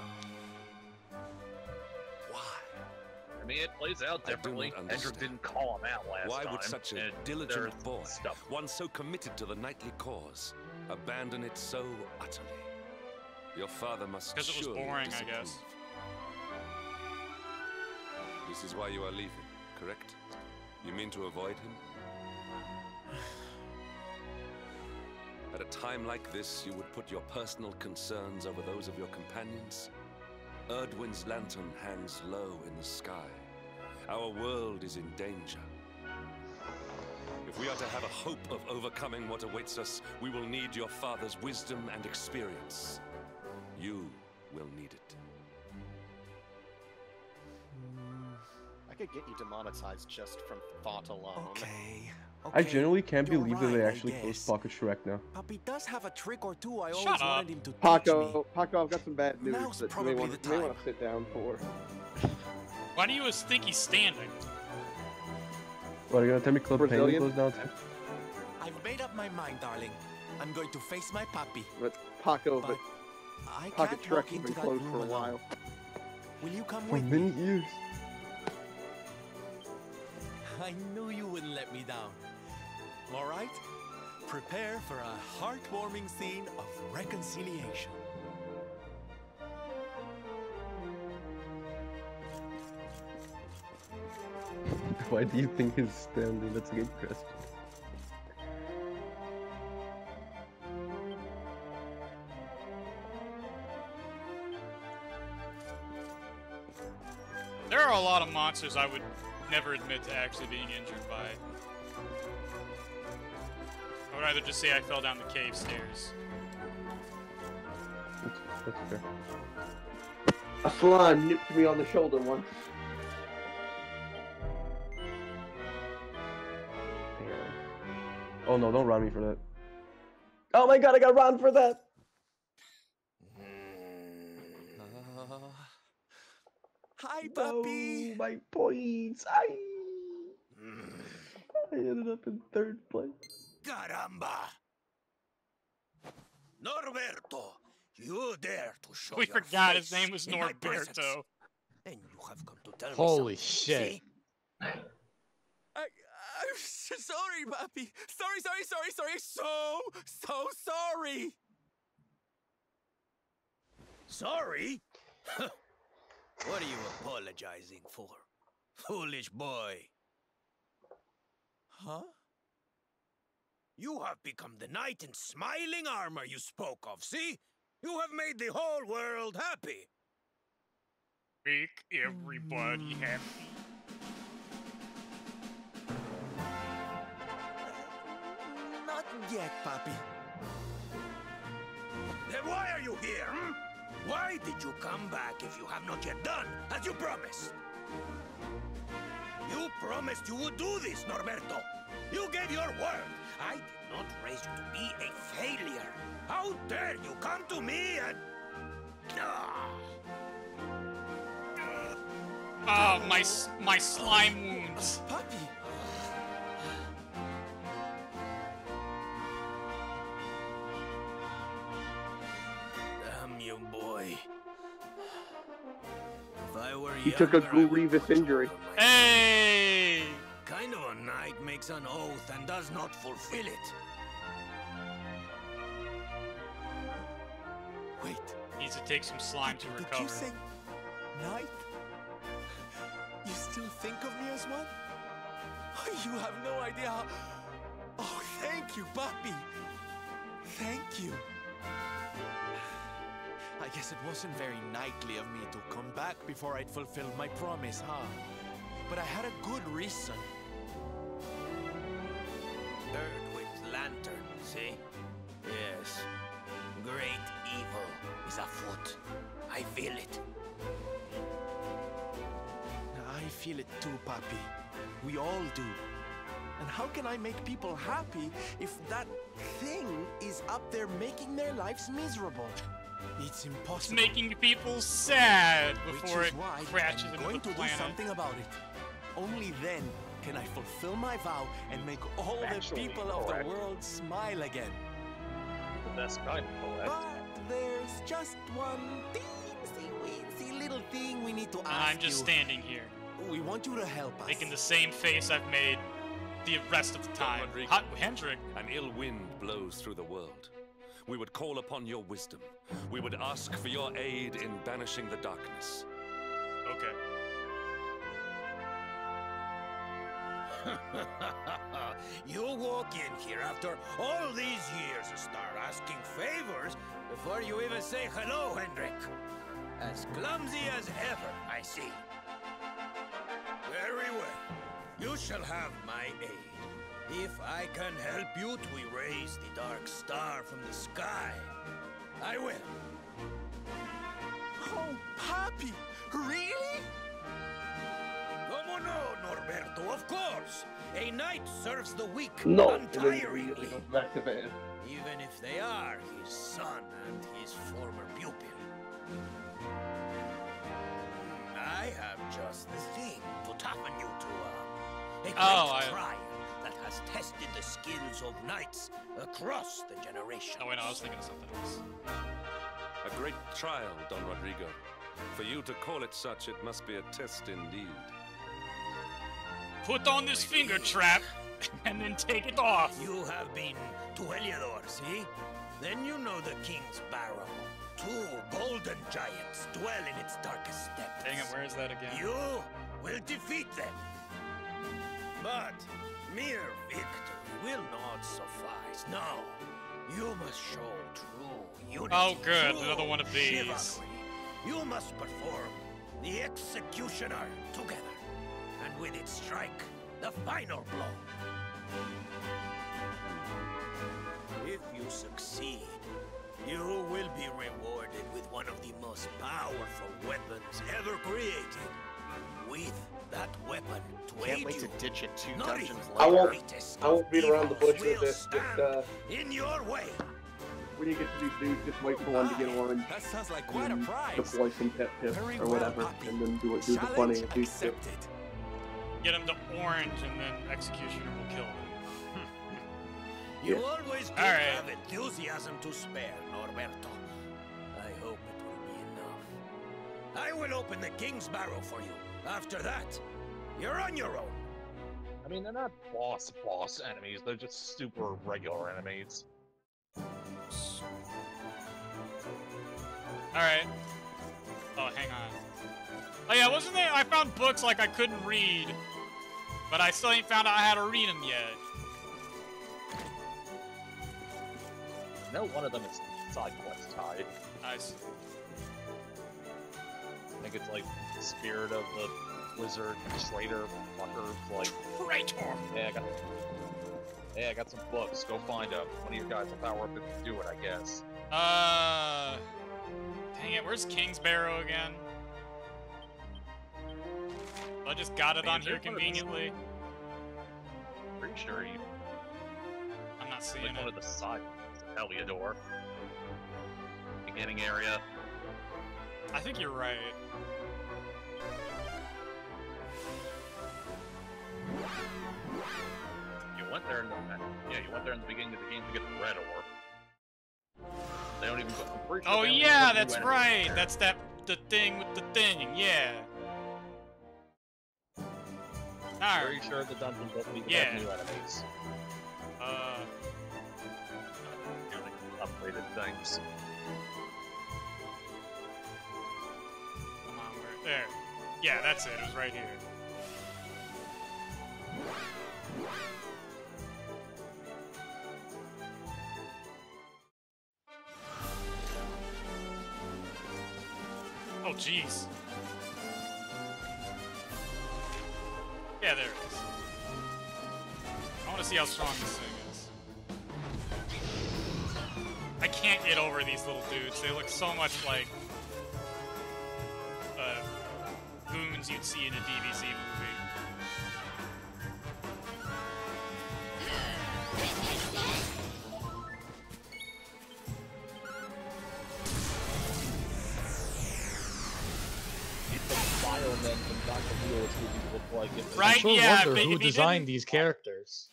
K: Mean, it plays out
L: I do
K: differently.
L: not understand.
K: didn't call him out last
L: Why
K: time.
L: would such a diligent boy,
K: Stuff.
L: one so committed to the knightly cause, abandon it so utterly? Your father must
A: 'Cause it was
L: surely
A: boring, I
L: disapprove.
A: guess.
L: This is why you are leaving, correct? You mean to avoid him? At a time like this, you would put your personal concerns over those of your companions? Erdwin's lantern hangs low in the sky. Our world is in danger. If we are to have a hope of overcoming what awaits us, we will need your father's wisdom and experience. You will need it.
D: I could get you demonetized just from thought alone.
E: Okay.
J: I
E: okay,
J: genuinely can't
E: you're
J: believe that they actually
E: guess.
J: closed Pocket Shrek now.
E: Puppy does have a trick or two I
A: Shut
E: always
A: up.
E: wanted him to teach me.
C: Paco, Paco, I've got some bad news
E: Now's
C: that you may want,
E: the
C: may want to sit down for.
A: Why do you think he's standing?
J: What, are you gonna tell me Club Penguin closed down too?
E: I've made up my mind, darling. I'm going to face my puppy.
C: But Paco, but
E: I
C: Pocket
E: can't walk
C: Shrek's been closed for a while.
E: Will you come
J: For
E: with me?
J: many years.
E: I knew you wouldn't let me down. All right? Prepare for a heartwarming scene of reconciliation.
J: Why do you think he's standing? That's a good question.
A: There are a lot of monsters I would never admit to actually being injured by. I would either just say I fell down the cave stairs.
J: That's, that's fair.
C: A slime nipped me on the shoulder once.
J: Oh no, don't run me for that. Oh my god, I got run for that!
E: Hi, puppy.
J: No, my points. I... I ended up in third place.
E: Caramba! Norberto, you dare to show
A: We
E: your
A: forgot his name was
E: in my presence.
A: Norberto.
E: And you have come to tell
M: Holy
E: me
M: shit.
E: I, I'm so sorry, puppy. Sorry, sorry, sorry, sorry. So, so sorry. Sorry?
N: What are you apologizing for? Foolish boy.
E: Huh?
N: You have become the knight in smiling armor you spoke of, see? You have made the whole world happy.
A: Make everybody happy.
E: Not yet, Papi.
N: Then why are you here? hmm? Why did you come back if you have not yet done as you promised? You promised you would do this, Norberto. You gave your word. I did not raise you to be a failure. How dare you come to me and... Ah.
A: Oh, my my slime wounds.
E: Papi.
C: He took a
N: younger, I would
C: grievous injury.
A: Hey!
N: Kind of a knight makes an oath and does not fulfill it.
E: Wait.
A: Needs to take some slime to recover.
E: Did you say knight? You still think of me as one? You have no idea how... Oh, thank you, Papi. Thank you. I guess it wasn't very knightly of me to come back before I'd fulfilled my promise, huh? But I had a good reason.
N: Erdwin's lantern, see? Yes. Great evil is afoot. I feel it.
E: I feel it too, Papi. We all do. And how can I make people happy if that thing is up there making their lives miserable? It's
A: It's
E: impossible.
A: making people sad before
E: is
A: it
E: why
A: crashes
E: I'm
A: into
E: going
A: the
E: to
A: planet.
E: do something about it. Only then can I fulfill my vow and make all
K: Actually
E: the people of the world smile again.
K: The best kind of correct.
E: But there's just one teensy weensy little thing we need to
A: And
E: ask
A: I'm just
E: you.
A: standing here,
E: We want you to help us.
A: making the same face I've made the rest of the time. Hot Hendrik.
L: An ill wind blows through the world. We would call upon your wisdom. We would ask for your aid in banishing the darkness.
A: Okay.
N: you walk in here after all these years and start asking favors before you even say hello, Hendrik. As clumsy as ever, I see. Very well. You shall have my aid. If I can help you to erase the dark star from the sky, I will.
E: Oh, Papi! Really?
N: Como no, Norberto, of course. A knight serves the weak
C: No, and then
N: untiringly.
C: immediately back to bed.
N: even if they are his son and his former pupil. I have just the thing to toughen you to a, a great
A: Oh, I-
N: trial that has tested the skills of knights across the generations.
A: Oh wait, no, I was thinking of something else.
L: A great trial, Don Rodrigo. For you to call it such, it must be a test indeed.
A: Put on this finger trap and then take it off.
N: You have been to Heliodor, see? Then you know the King's Barrow. Two golden giants dwell in its darkest depths.
A: Dang it, where is that again?
N: You will defeat them. But mere victory will not suffice. No, you must show true unity.
A: Oh, good, another one of these.
N: chivalry. You must perform the executioner together, and with it strike the final blow. If you succeed, you will be rewarded with one of the most powerful weapons ever created. With that weapon to
D: Can't wait
N: you,
D: to ditch it two
N: not
D: dungeons
N: even
D: later.
C: I won't.
N: greatest
C: I won't beat around the bush with this. Just uh,
N: in your way.
C: when you get to these dudes, just wait for one to get orange.
E: That sounds like quite a
C: and
E: prize.
C: Deploy some pet tips
E: Very
C: or whatever,
E: Poppy.
C: and then do it. Do the
E: Challenge
C: funny of these two.
A: Get him to orange and then Executioner will kill him.
N: You
C: Yeah.
N: always do
A: All right.
N: have enthusiasm to spare, Norberto. I hope it will be enough. I will open the King's Barrow for you. After that, you're on your own.
K: I mean, they're not boss boss enemies. They're just super regular enemies.
A: Alright. Oh, hang on. Oh yeah, wasn't there? I found books like I couldn't read, but I still ain't found out how to read them yet.
K: No, one of them is side quest tied.
A: Nice.
K: I think it's like Spirit of the Wizard Traitor fucker. Like
A: Traitor.
K: Yeah, I got. Hey, I got some books. Go find them. One of your guys will power up and do it, I guess.
A: Uh, dang it, where's King's Barrow again? I just got it
K: Man,
A: on here
K: there's one of these-
A: conveniently.
K: Pretty sure you.
A: I'm not seeing
K: like one
A: it.
K: of the side Heliodor. Beginning area.
A: I think you're right.
K: You went there in the yeah, you went there in the beginning of the game to get the red orb. They don't even. Pretty sure
A: Oh yeah,
K: even put new
A: that's right. That's that the thing with the thing. Yeah. Alright.
K: Pretty sure the dungeon doesn't even
A: Yeah.
K: have new enemies.
A: Uh,
K: You upgraded things.
A: come on, where? There. Yeah, that's it. It was right here. Oh, jeez. Yeah, there it is. I want to see how strong this thing is. I can't get over these little dudes. They look so much like uh, goons you'd see in a DBZ movie.
K: The biomen from Dr. Wheelo's movie look like if
A: Right,
M: I sure
A: yeah,
M: wonder
A: if
M: who
A: he- if he
M: designed these characters.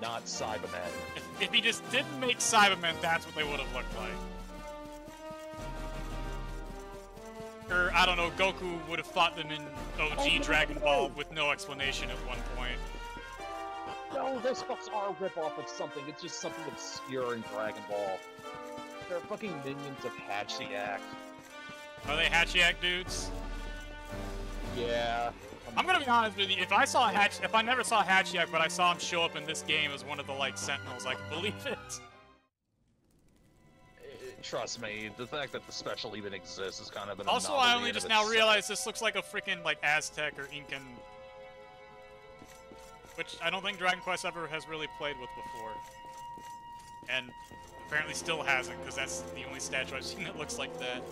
K: not Cybermen.
A: If, if he just didn't make Cybermen, that's what they would have looked like. Or, I don't know, Goku would have fought them in OG oh, Dragon Ball with no explanation at one point.
K: No, those fucks are a ripoff of something. It's just something obscure in Dragon Ball. They're fucking minions of Hatchiyack.
A: Are they Hatchiyack dudes?
K: Yeah.
A: I'm gonna be honest with you. If I saw Hatch, if I never saw Hatchiyack, but I saw him show up in this game as one of the like Sentinels, I can believe it.
K: Eh, Trust me, the fact that the special even exists is kind of an
A: Also, I only just now
K: itself.
A: realized this looks like a freaking like Aztec or Incan, which I don't think Dragon Quest ever has really played with before, and apparently still hasn't, because that's the only statue I've seen that looks like that.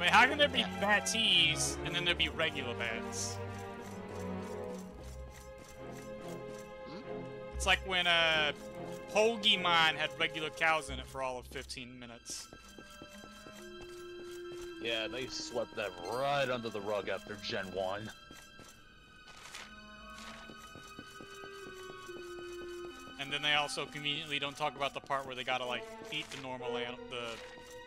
A: Wait, how can there be Batees and then there be regular bats? It's like when uh, Pokemon had regular cows in it for all of 15 minutes.
K: Yeah, they swept that right under the rug after Gen 1.
A: And then they also conveniently don't talk about the part where they gotta like eat the normal the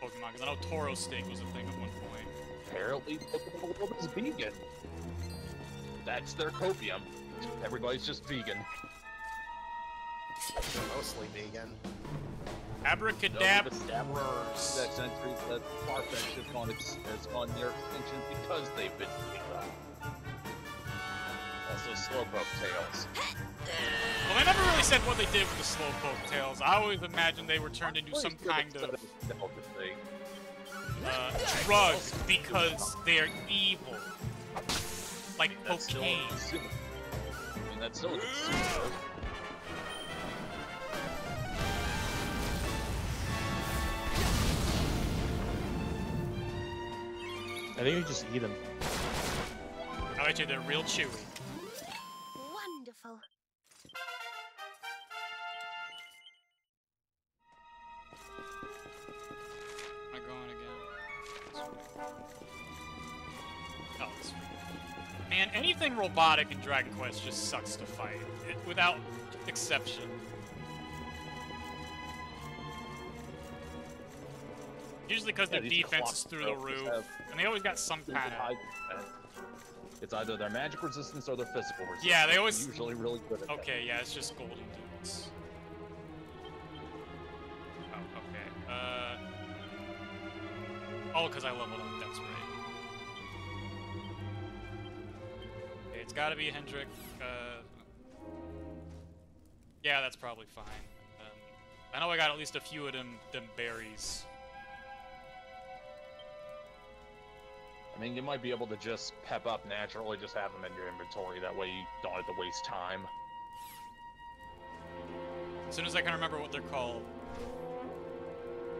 A: Pokemon. Because I know Toro steak was a thing at one point.
K: Apparently, Pokemon World is vegan. That's their copium. Everybody's just vegan.
D: They're mostly vegan.
A: Abracadabra.
K: That century, that Farfetch'd has gone, has gone near extinction because they've been vegan. Also, Slowpoke Tails.
A: Well, they never really said what they did with the Slowpoke tails. I always imagined they were turned into some kind of uh, drug because they're evil. Like
K: That's still a
A: cocaine.
K: consumer. I mean, that's still a consumer.
M: I think you just eat them.
A: I bet you they're real chewy. Robotic in Dragon Quest just sucks to fight, it, without exception. Usually because
K: yeah,
A: their defense is through the roof,
K: have,
A: and they always got some kind of...
K: It's either their magic resistance or their physical resistance.
A: Yeah, they always...
K: Usually really good at
A: Okay, that. yeah, it's just golden dudes. Oh, okay. Uh... Oh, because I leveled up. It's got to be Hendrik. Uh, yeah, that's probably fine. Um, I know I got at least a few of them them berries.
K: I mean, you might be able to just pep up naturally, just have them in your inventory. That way you don't have to waste time.
A: As soon as I can remember what they're called.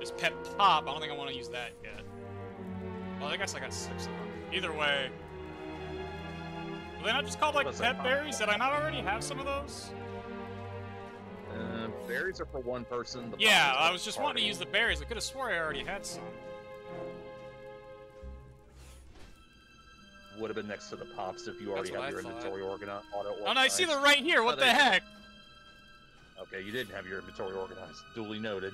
A: Is Pep pop. I don't think I want to use that yet. Well, I guess I got six of them. Either way. Are they not just called like pet
K: that?
A: berries? Did I not already have some of those?
K: Uh, berries are for one person.
A: Yeah, I was just wanting to use the berries. I could have swore I already had some.
K: Would have been next to the pops if you already have your
A: I
K: inventory organized. Auto
A: Oh no, I see them right here. What the
K: you
A: heck?
K: Okay, you didn't have your inventory organized. Duly noted.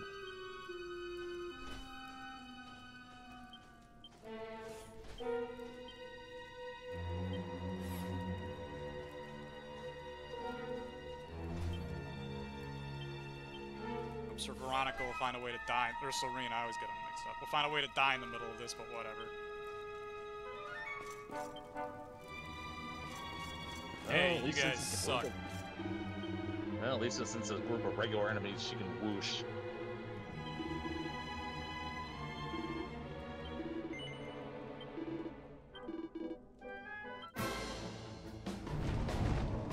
A: I'm sure Veronica will find a way to die. Or Serena, I always get them mixed up. We'll find a way to die in the middle of this, but whatever. Hey, you guys suck.
K: Well, at least since it's a group of regular enemies, she can whoosh.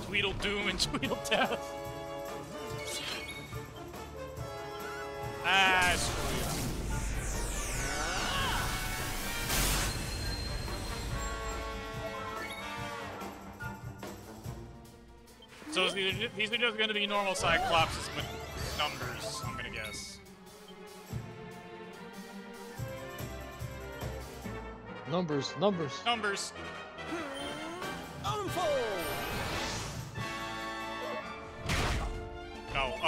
A: Tweedledoom and Tweedledeath. Ah, screw you. So these are just going to be normal Cyclopses with numbers, I'm going to guess.
M: Numbers, numbers.
A: Numbers.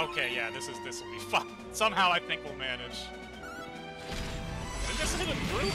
A: Okay, yeah, this is this will be fun. Somehow I think we'll manage. Did this hit a group?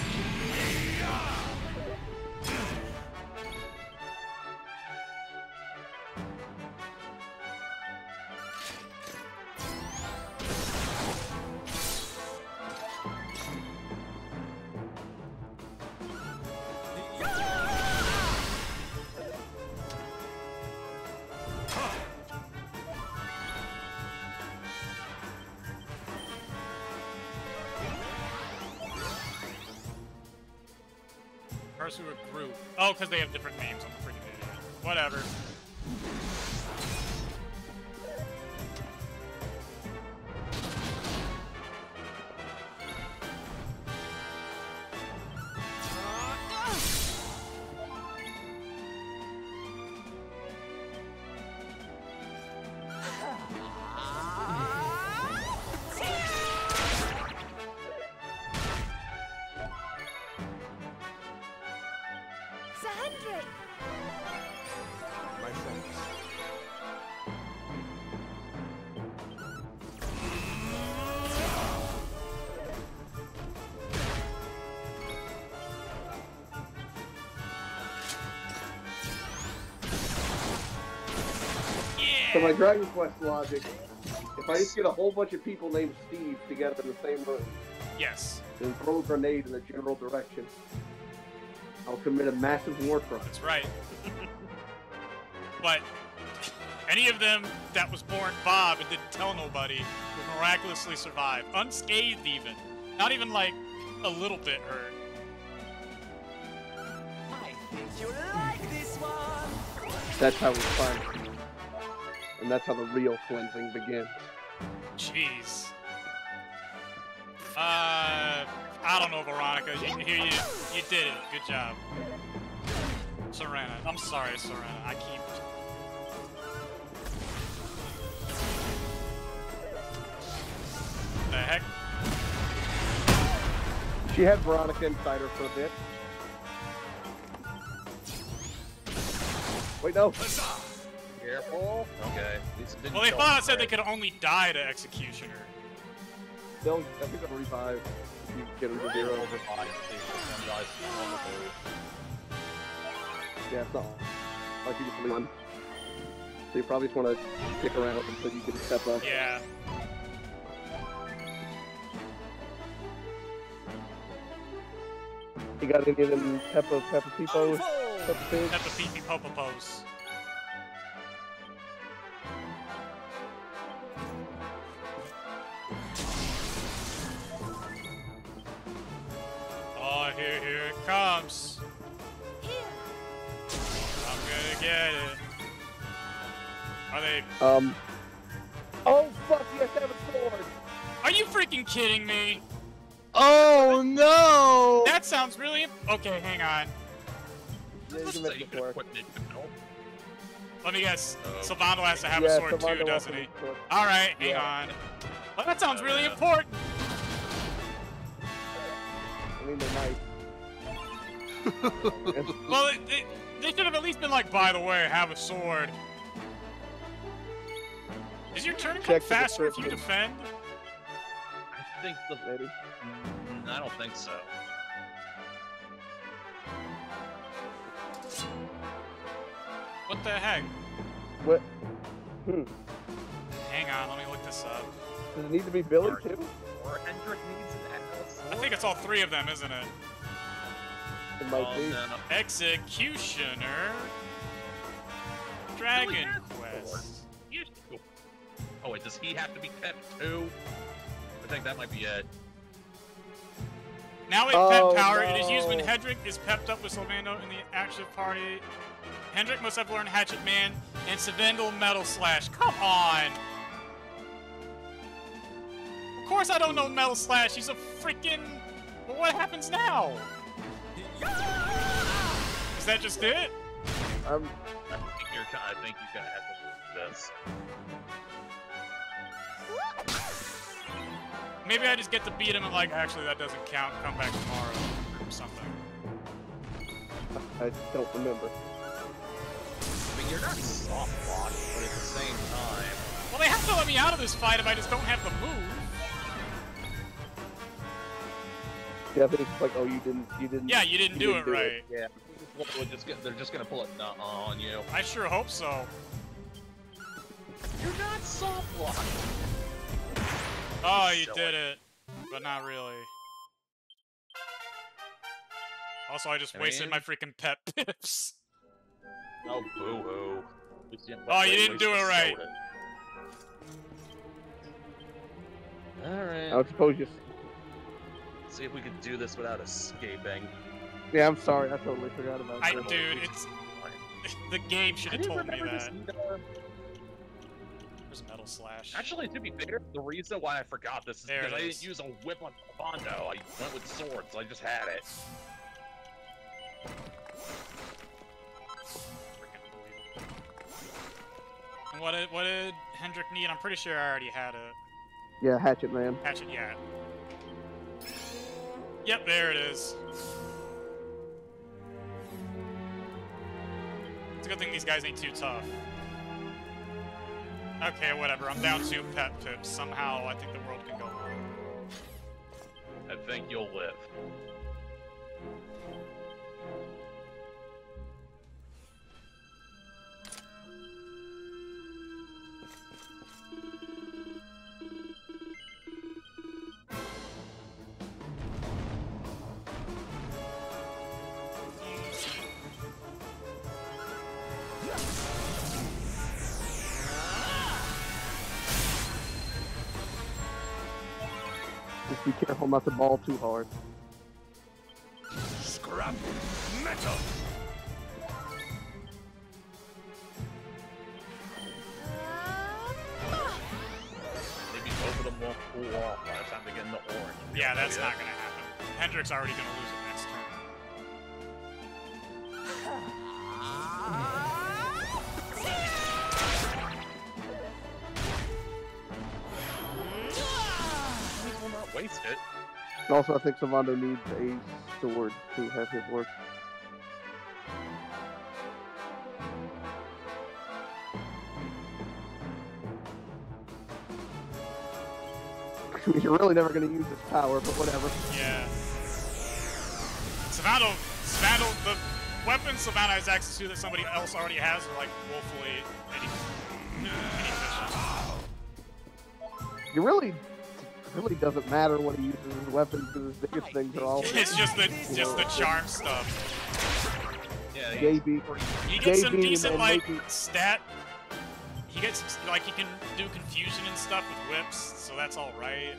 C: My Dragon Quest logic, if I just get a whole bunch of people named Steve together in the same room,
A: Yes.
C: and throw a grenade in the general direction, I'll commit a massive war crime.
A: That's right. but any of them that was born Bob and didn't tell nobody would miraculously survive, unscathed even. Not even like a little bit hurt.
E: You like this one?
C: That's how we find And that's how the real cleansing begins.
A: Jeez. Uh, I don't know, Veronica. You, here you, you did it. Good job. Serena. I'm sorry, Serena. I keep. The heck?
C: She had Veronica inside her for a bit. Wait, no.
K: Careful. Okay. Didn't
A: Well, they thought
K: him,
A: it said they could only die to Executioner.
C: They'll, I think they'll revive if you get them to zero.
K: Revive. Please, let them die on the board.
C: Yeah, it's not like you just leave on. So you probably just want to stick around until you can step up.
A: Yeah.
C: You got any of them Peppa Peppa People? Peppa Pig?
A: Peppa Pee Popopos. Comes. I'm gonna get it. Are they?
C: Um. Oh fuck! You have to have a sword.
A: Are you freaking kidding me?
M: Oh no!
A: That sounds really. Okay, hang on.
C: Yeah, you can make it work.
A: Let me guess. Sylvando has to have
C: Yeah,
A: a sword
C: Sylvando
A: too, doesn't he? All right, hang
C: Yeah.
A: on. Well, that sounds really important.
C: I mean, they're nice.
A: Well, it, it, they should have at least been like, by the way, have a sword. Is your turn come faster if you defend?
K: I think the.
C: Maybe.
K: Mm, I don't think so.
A: What the heck?
C: What? Hmm.
A: Hang on, let me look this up.
C: Does it need to be Billy too?
K: Or Hendrik needs an Atlas.
A: I think it's all three of them, isn't it?
C: It might
K: Oh,
C: be.
K: no.
A: Executioner. Dragon
K: Billy has a sword.
A: Quest.
K: He has to- Oh wait, does he have to be pet too? I think that might be it.
A: Now with
C: Oh,
A: pep power, it is used when
C: no.
A: Hendrik is pepped up with Sylvando in the active party. Hendrik must have learned Hatchet Man and Savendal Metal Slash. Come on! Of course I don't know Metal Slash. He's a freaking. Well, what happens now? Is that just it?
C: Um.
K: I think you're. I think you're gonna have to do this.
A: Maybe I just get to beat him and like, actually that doesn't count. Come back tomorrow or something.
C: I don't remember.
K: I mean, you're not soft locked, but at the same time,
A: Well, they have to let me out of this fight if I just don't have the move.
C: Yeah, I it's like, oh, you didn't, you didn't.
A: Yeah, you didn't do it right.
K: yeah, we're just gonna, they're just gonna pull it nuh on you.
A: I sure hope so.
K: You're not soft locked.
A: Oh, you
K: Silly.
A: did it. But not really. Also, I just
K: I
A: wasted
K: mean-
A: my freaking pet pips.
K: Oh, boo hoo.
A: Oh, you didn't do it right.
K: Alright.
C: I suppose you.
K: See if we can do this without escaping.
C: Yeah, I'm sorry. I totally forgot about
A: I,
C: that.
A: dude, it's the game should have told me that.
K: either.
A: Uh, There's Metal Slash.
K: Actually, to be fair, the reason why I forgot this is
A: There
K: because I didn't use a whip on Bondo. I went with swords. I just had it.
A: And what did what did Hendrik need? I'm pretty sure I already had it.
C: Yeah, Hatchet Man.
A: Hatchet, yeah. Yep, there it is. It's a good thing these guys ain't too tough. Okay, whatever. I'm down two pet pips. Somehow, I think the world can go on.
K: I think you'll live.
C: Be careful not to ball too hard.
N: Scrap metal.
K: Maybe both of them won't cool off by the time they get in the orange.
A: Yeah, that's not gonna happen. Hendrik's already gonna lose it next turn.
K: Ah. Waste it.
C: Also, I think Savando needs a sword to have his work. You're really never going to use this power, but whatever.
A: Yeah. Savannah, Savannah, the weapons Savannah has access to that somebody else already has are like woefully any, inefficient.
C: You really, really doesn't matter what he uses as weapons because his biggest things are all.
A: It's just the just the charm stuff.
K: Yeah,
C: JB.
A: He gets some decent like
C: maybe-
A: stat. He gets like he can do confusion and stuff with whips, so that's all right.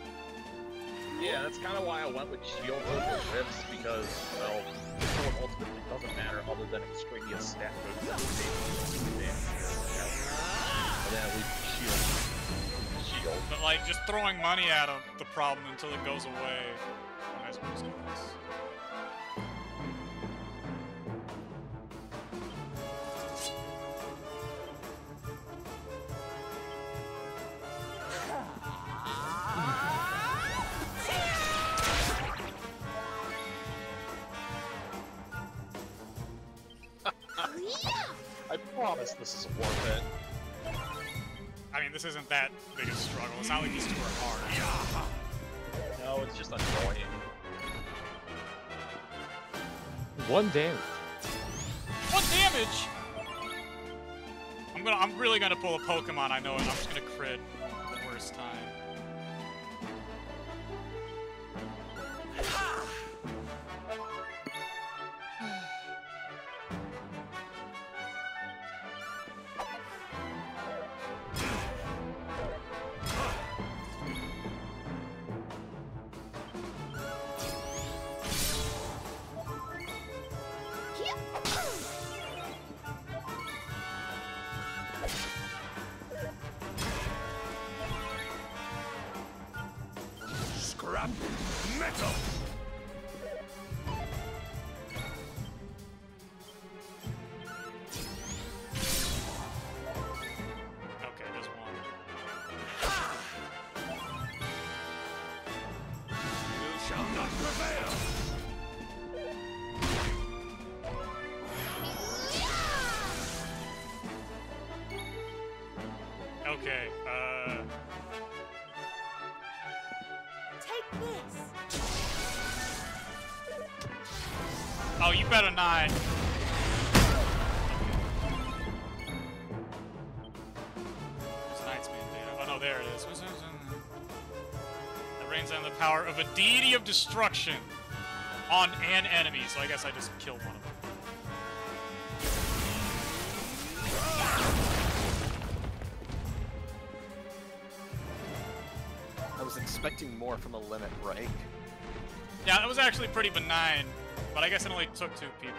K: Yeah, that's kind of why I went with shield over rips because, well, control ultimately doesn't matter other than extraneous stat moves. Ah! And then at least shield.
A: But like just throwing money at him, the problem until it goes away.
K: I promise this is worth it.
A: I mean, this isn't that big of a struggle. It's not like these two are hard.
K: No, it's just annoying.
M: One damage.
A: One damage? I'm gonna. I'm really gonna pull a Pokemon. I know it. I'm just gonna crit the worst time.
N: Scrap
A: Oh, you better not. It's Knight's Oh no, there it is. That rains down the power of a deity of destruction on an enemy. So I guess I just killed one of them.
D: I was expecting more from a limit break.
A: Yeah, that was actually pretty benign, but I guess it only took two people.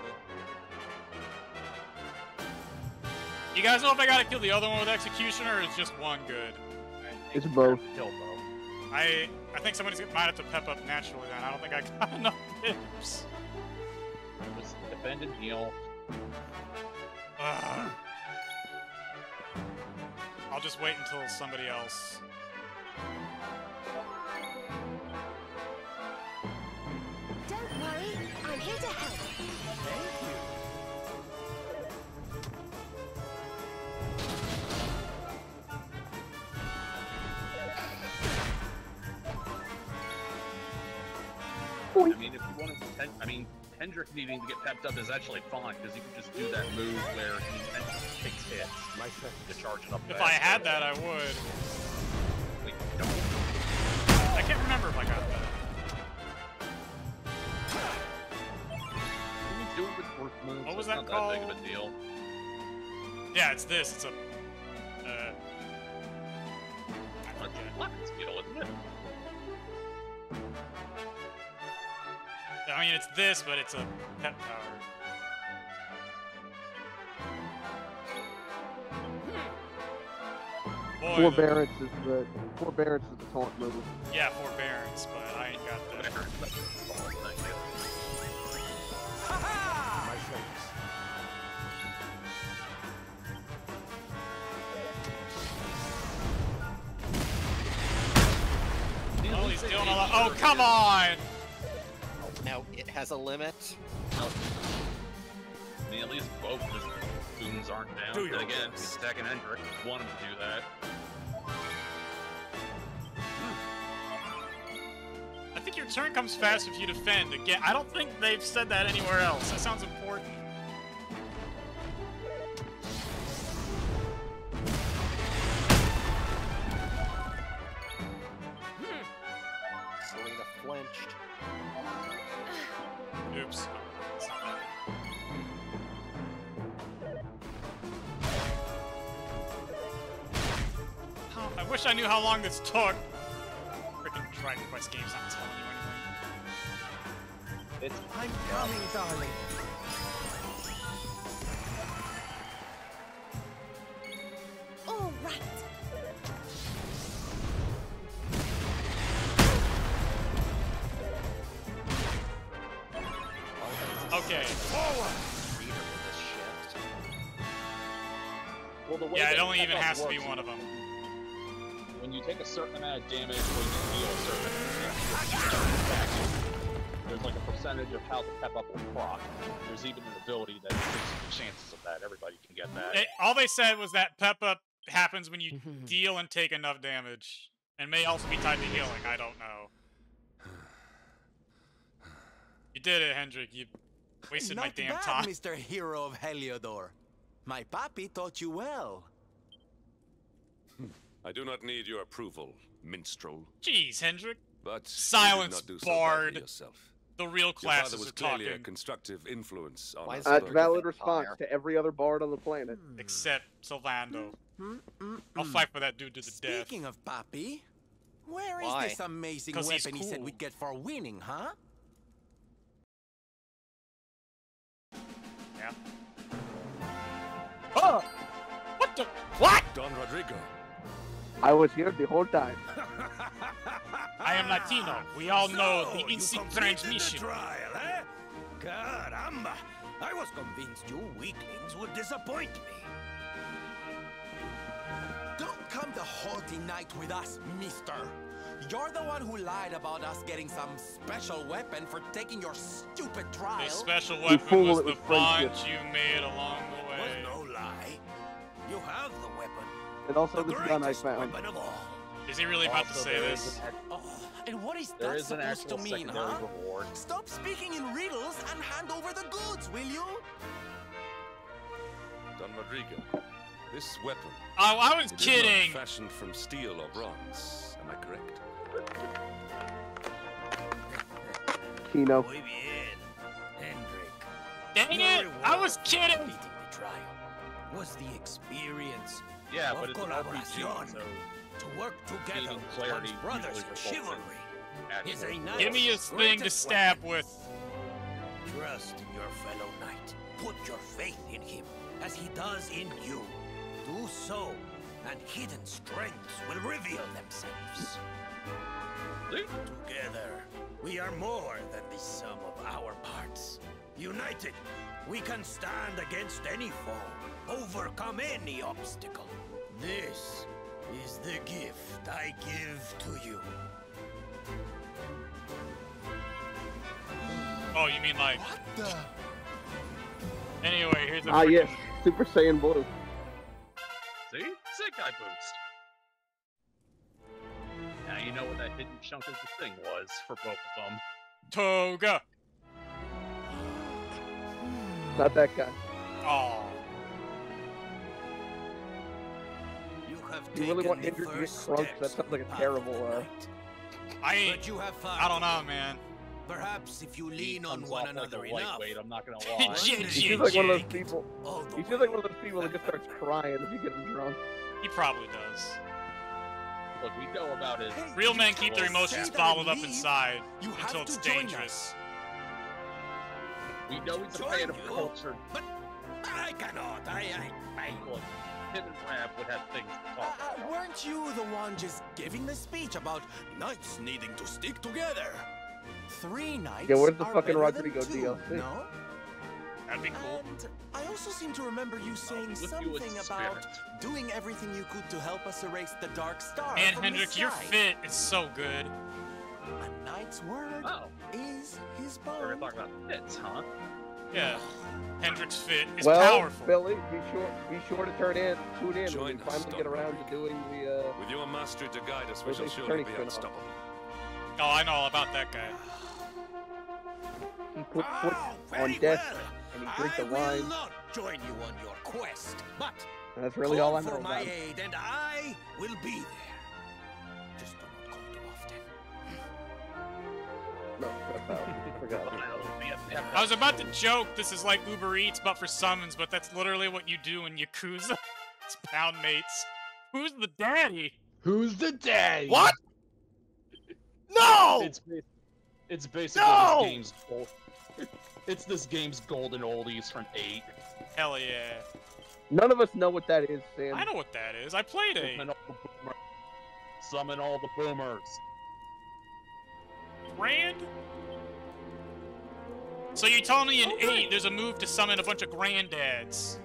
A: You guys know if I gotta kill the other one with executioner, or is just one good?
C: It's both.
K: Kill though.
A: I I think somebody's might have to pep up naturally then. I don't think I got enough pips.
K: Just defend and heal.
A: Ugh. I'll just wait until somebody else.
K: I mean, if you wanted to, Ken- I mean, Hendrik needing to get pepped up is actually fine because you can just do that move where he takes hits to charge it up.
A: If
K: faster.
A: I had that, I would.
K: Wait, you.
A: I can't remember if I got that.
K: Can you do it with work moves?
A: What was
K: It's
A: that
K: not that big of a deal.
A: Yeah, it's this. It's a. Uh, I forget.
K: Weapons beetle, isn't it?
A: I mean, it's this, but it's a pet power. Hmm. Boy, the-
C: Forbearance is the forbearance is the taunt move.
A: yeah, forbearance, but I ain't got that.
N: My.
A: Oh, he's doing a lot. Oh, come on!
D: Now it has a limit.
K: I mean, at least both his boons aren't down.
N: Do your
K: again,
N: best.
K: he's attacking Hendrik. Want him to do that. Hmm.
A: I think your turn comes fast if you defend. Again, I don't think they've said that anywhere else. That sounds important. Hmm. Wish I knew how long this took. Freaking Dragon Quest games not telling you anything.
K: It's
E: I'm coming, darling.
G: All right.
A: Okay.
D: Reader with this shit.
K: well,
A: Yeah, it only even has to be one of them.
K: When you take a certain amount of damage, when you deal a certain amount of damage, there's like a percentage of how the pep up will proc. There's even an ability that increases the chances of that. Everybody can get that.
A: It, all they said was that pep up happens when you deal and take enough damage, and may also be tied to healing. I don't know. You did it, Hendrik. You wasted
E: Not
A: my damn
E: bad,
A: time.
E: Mr. Hero of Heliodor. My papi taught you well.
L: I do not need your approval, minstrel.
A: Jeez, Hendrik.
L: But
A: Silence,
L: you did not do so
A: Bard.
L: badly yourself.
A: The real
L: Your
A: classes
L: was
A: are
L: clearly
A: talking,
L: a constructive influence on
D: Why
L: us.
D: is
C: That's valid
D: Vampire.
C: response to every other bard on the planet. Hmm.
A: except Sylvando.
E: Mm-mm-mm.
A: Hmm, hmm, I'll fight for that dude to the death.
E: Speaking of papi, where is
D: Why?
E: this amazing
A: he's
E: weapon he said we'd get for winning, huh?
A: Yeah. Oh! What the? What?
L: Don Rodrigo.
C: I was here the whole time.
A: I am Latino. We all know the
N: you
A: instant
N: completed
A: transmission.
N: The trial, eh? Caramba! I was convinced you weaklings would disappoint me.
E: Don't come the haughty Night with us, mister. You're the one who lied about us getting some special weapon for taking your stupid trial.
A: The
E: trial.
A: special weapon
C: fool,
A: was the
C: was
A: bond you made along
C: And also
N: the
C: this gun I
N: greatest
C: found.
N: weapon of all.
A: Is he really about to say this?
K: an
E: Oh, and what is
K: There
E: that
K: is an
E: supposed
K: actual
E: to mean, huh?
K: reward.
E: Stop speaking in riddles and hand over the goods, will you?
L: Don Rodrigo. This weapon.
A: Oh, I was kidding.
L: Not fashioned from steel or bronze. Am I correct?
C: Kino.
N: Muy bien, Hendrik.
A: Dang
N: Your
A: it! I was kidding.
N: the trial was the experience
K: Yeah,
N: of
K: but it's an RPG, so
N: to work together
K: gaining clarity
N: one's brothers in chivalry is a
K: actual
N: knight's
A: Give me a thing to stab
N: weapon.
A: with.
N: Trust in your fellow knight. Put your faith in him, as he does in you. Do so, and hidden strengths will reveal themselves. Together, we are more than the sum of our parts. United, we can stand against any foe, overcome any obstacle. This is the gift I give to you.
A: Oh, you mean like?
E: What the?
A: Anyway, here's a.
C: Ah
A: freaking-
C: yes, Super Saiyan Blue.
K: See? Zenkai boost. Now you know what that hidden chunk of the thing was for both of them.
A: Toga.
C: Not that guy.
A: Oh.
N: You
C: You really want
N: the
C: Indra to get
N: first
C: That sounds like a terrible, uh.
A: I ain't.
N: But you have far
A: I don't know, man.
N: Perhaps if you lean on one
K: off like
N: another
K: a
N: enough.
K: lightweight, I'm not gonna lie.
A: Jin
C: He
A: Jin
C: seems like one of those people.
N: all the
C: He
N: way.
C: feels like one of those people that just starts crying if you get him drunk.
A: He probably does.
K: Look, we know about his.
E: Hey,
A: Real men keep their
E: can't
A: emotions
E: say that
A: bottled
E: and
A: up
E: leave.
A: inside
E: You have
A: until it's
E: to join
A: dangerous.
K: We know he's a
N: Join
K: fan of culture.
N: But I cannot. I, I, I.
K: Look, him and Rab would have things to
E: Uh,
K: talk
E: uh,
K: about.
E: weren't you the one just giving the speech about knights needing to stick together? Three knights
C: Yeah, where's the fucking
E: better than
C: Rodrigo
E: two,
C: DLC?
E: No?
A: That'd be cool.
E: And I also seem to remember you saying
K: With you
E: something
K: as
E: about doing everything you could to help us erase the dark star.
A: And
E: from the
A: Hendrik, your fit is so good.
E: A knight's word
K: Oh,
E: is his
K: we're
E: bond.
K: gonna talk about fits, huh?
A: Yeah. Hendrik's fit is
C: well,
A: powerful.
C: Billy, be sure be sure to turn in, tune in when
L: Join
C: we
L: us,
C: finally get around to doing the. uh...
L: With your mastery to guide us, we shall surely be
C: spin-off.
L: unstoppable.
A: Oh, I know all about that guy.
C: He put foot
N: Oh,
C: on death
N: well.
C: and he drink
N: I
C: the
N: will not join you on your quest, but
C: And that's really all I know
N: for my
C: about.
N: aid, and I will be there. Just do not call too often.
C: No, I forgot.
A: I was about to joke this is like Uber Eats, but for summons, but that's literally what you do in Yakuza. it's pound mates. Who's the daddy?
M: Who's the daddy?
N: What? No!
K: It's it's basically
N: No!
K: this game's gold. It's this game's golden oldies from eight.
A: Hell yeah.
C: None of us know what that is, Sam.
A: I know what that is. I played it.
K: Summon all the boomers. Summon all the boomers.
A: Grand? So you're telling me in 8 there's a move to summon a bunch of granddads?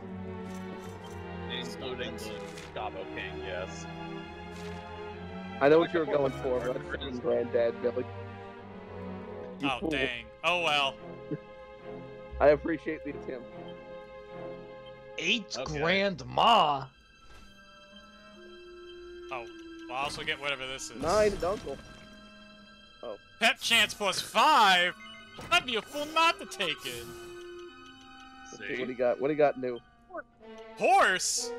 K: Including the Gabo King, yes.
C: I know what you were going for, but I'm freaking granddad, Billy. You
A: Oh,
C: fool.
A: dang. Oh well.
C: I appreciate the attempt.
M: Eight
A: Okay.
M: grandma.
A: Oh, I'll also get whatever this is.
C: Nine and uncle. Oh.
A: Pep chance plus 5? I'd be a fool not to take it.
C: What do you got? What do you got new?
A: Horse?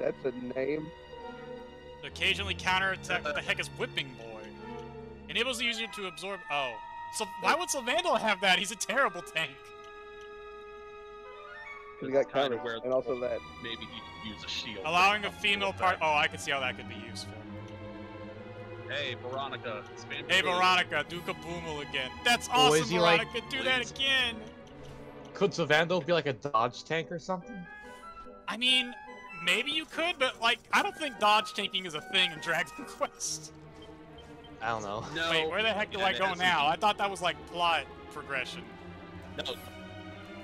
C: That's a name.
A: Occasionally counterattack. What the heck is Whipping Boy? Enables the user to absorb. Oh. So why would Sylvando have that? He's a terrible tank.
C: You got
K: Kind of where
C: and also that.
K: maybe he could use a shield.
A: Allowing a female part. Oh, I can see how that could be useful.
K: Hey, Veronica. spam
A: Hey,
K: your move.
A: Veronica, do Kaboomal again. That's
M: Oh,
A: awesome,
M: is he like-
A: Veronica. do that again.
M: Could Sylvando be like a dodge tank or something?
A: I mean, maybe you could, but like, I don't think dodge tanking is a thing in Dragon Quest.
M: I don't know.
K: No.
A: Wait, where the heck do
K: yeah,
A: I go now? I thought that was like plot progression.
K: No.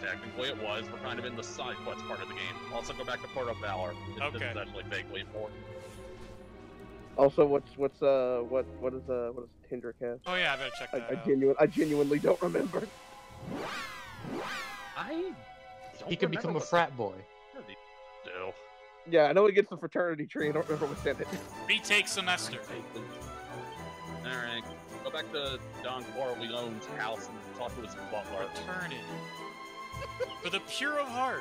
K: Technically it was. We're kind of in the side quest part of the game. Also go back to Port of Valor. This, this
A: Okay.
K: is actually vaguely important.
C: Also, what's what's uh what what is uh what does Hendrik have?
A: Oh yeah, I better check
C: I,
A: that
C: I
A: out.
C: genuine I genuinely don't remember.
K: I don't
M: He could become a frat boy.
K: the do.
C: Yeah, I know he gets the fraternity tree. I don't remember what's in it.
A: Retake semester.
K: Alright. Go back to Don Corleone's house and talk to his butler.
A: Returning. For the pure of heart.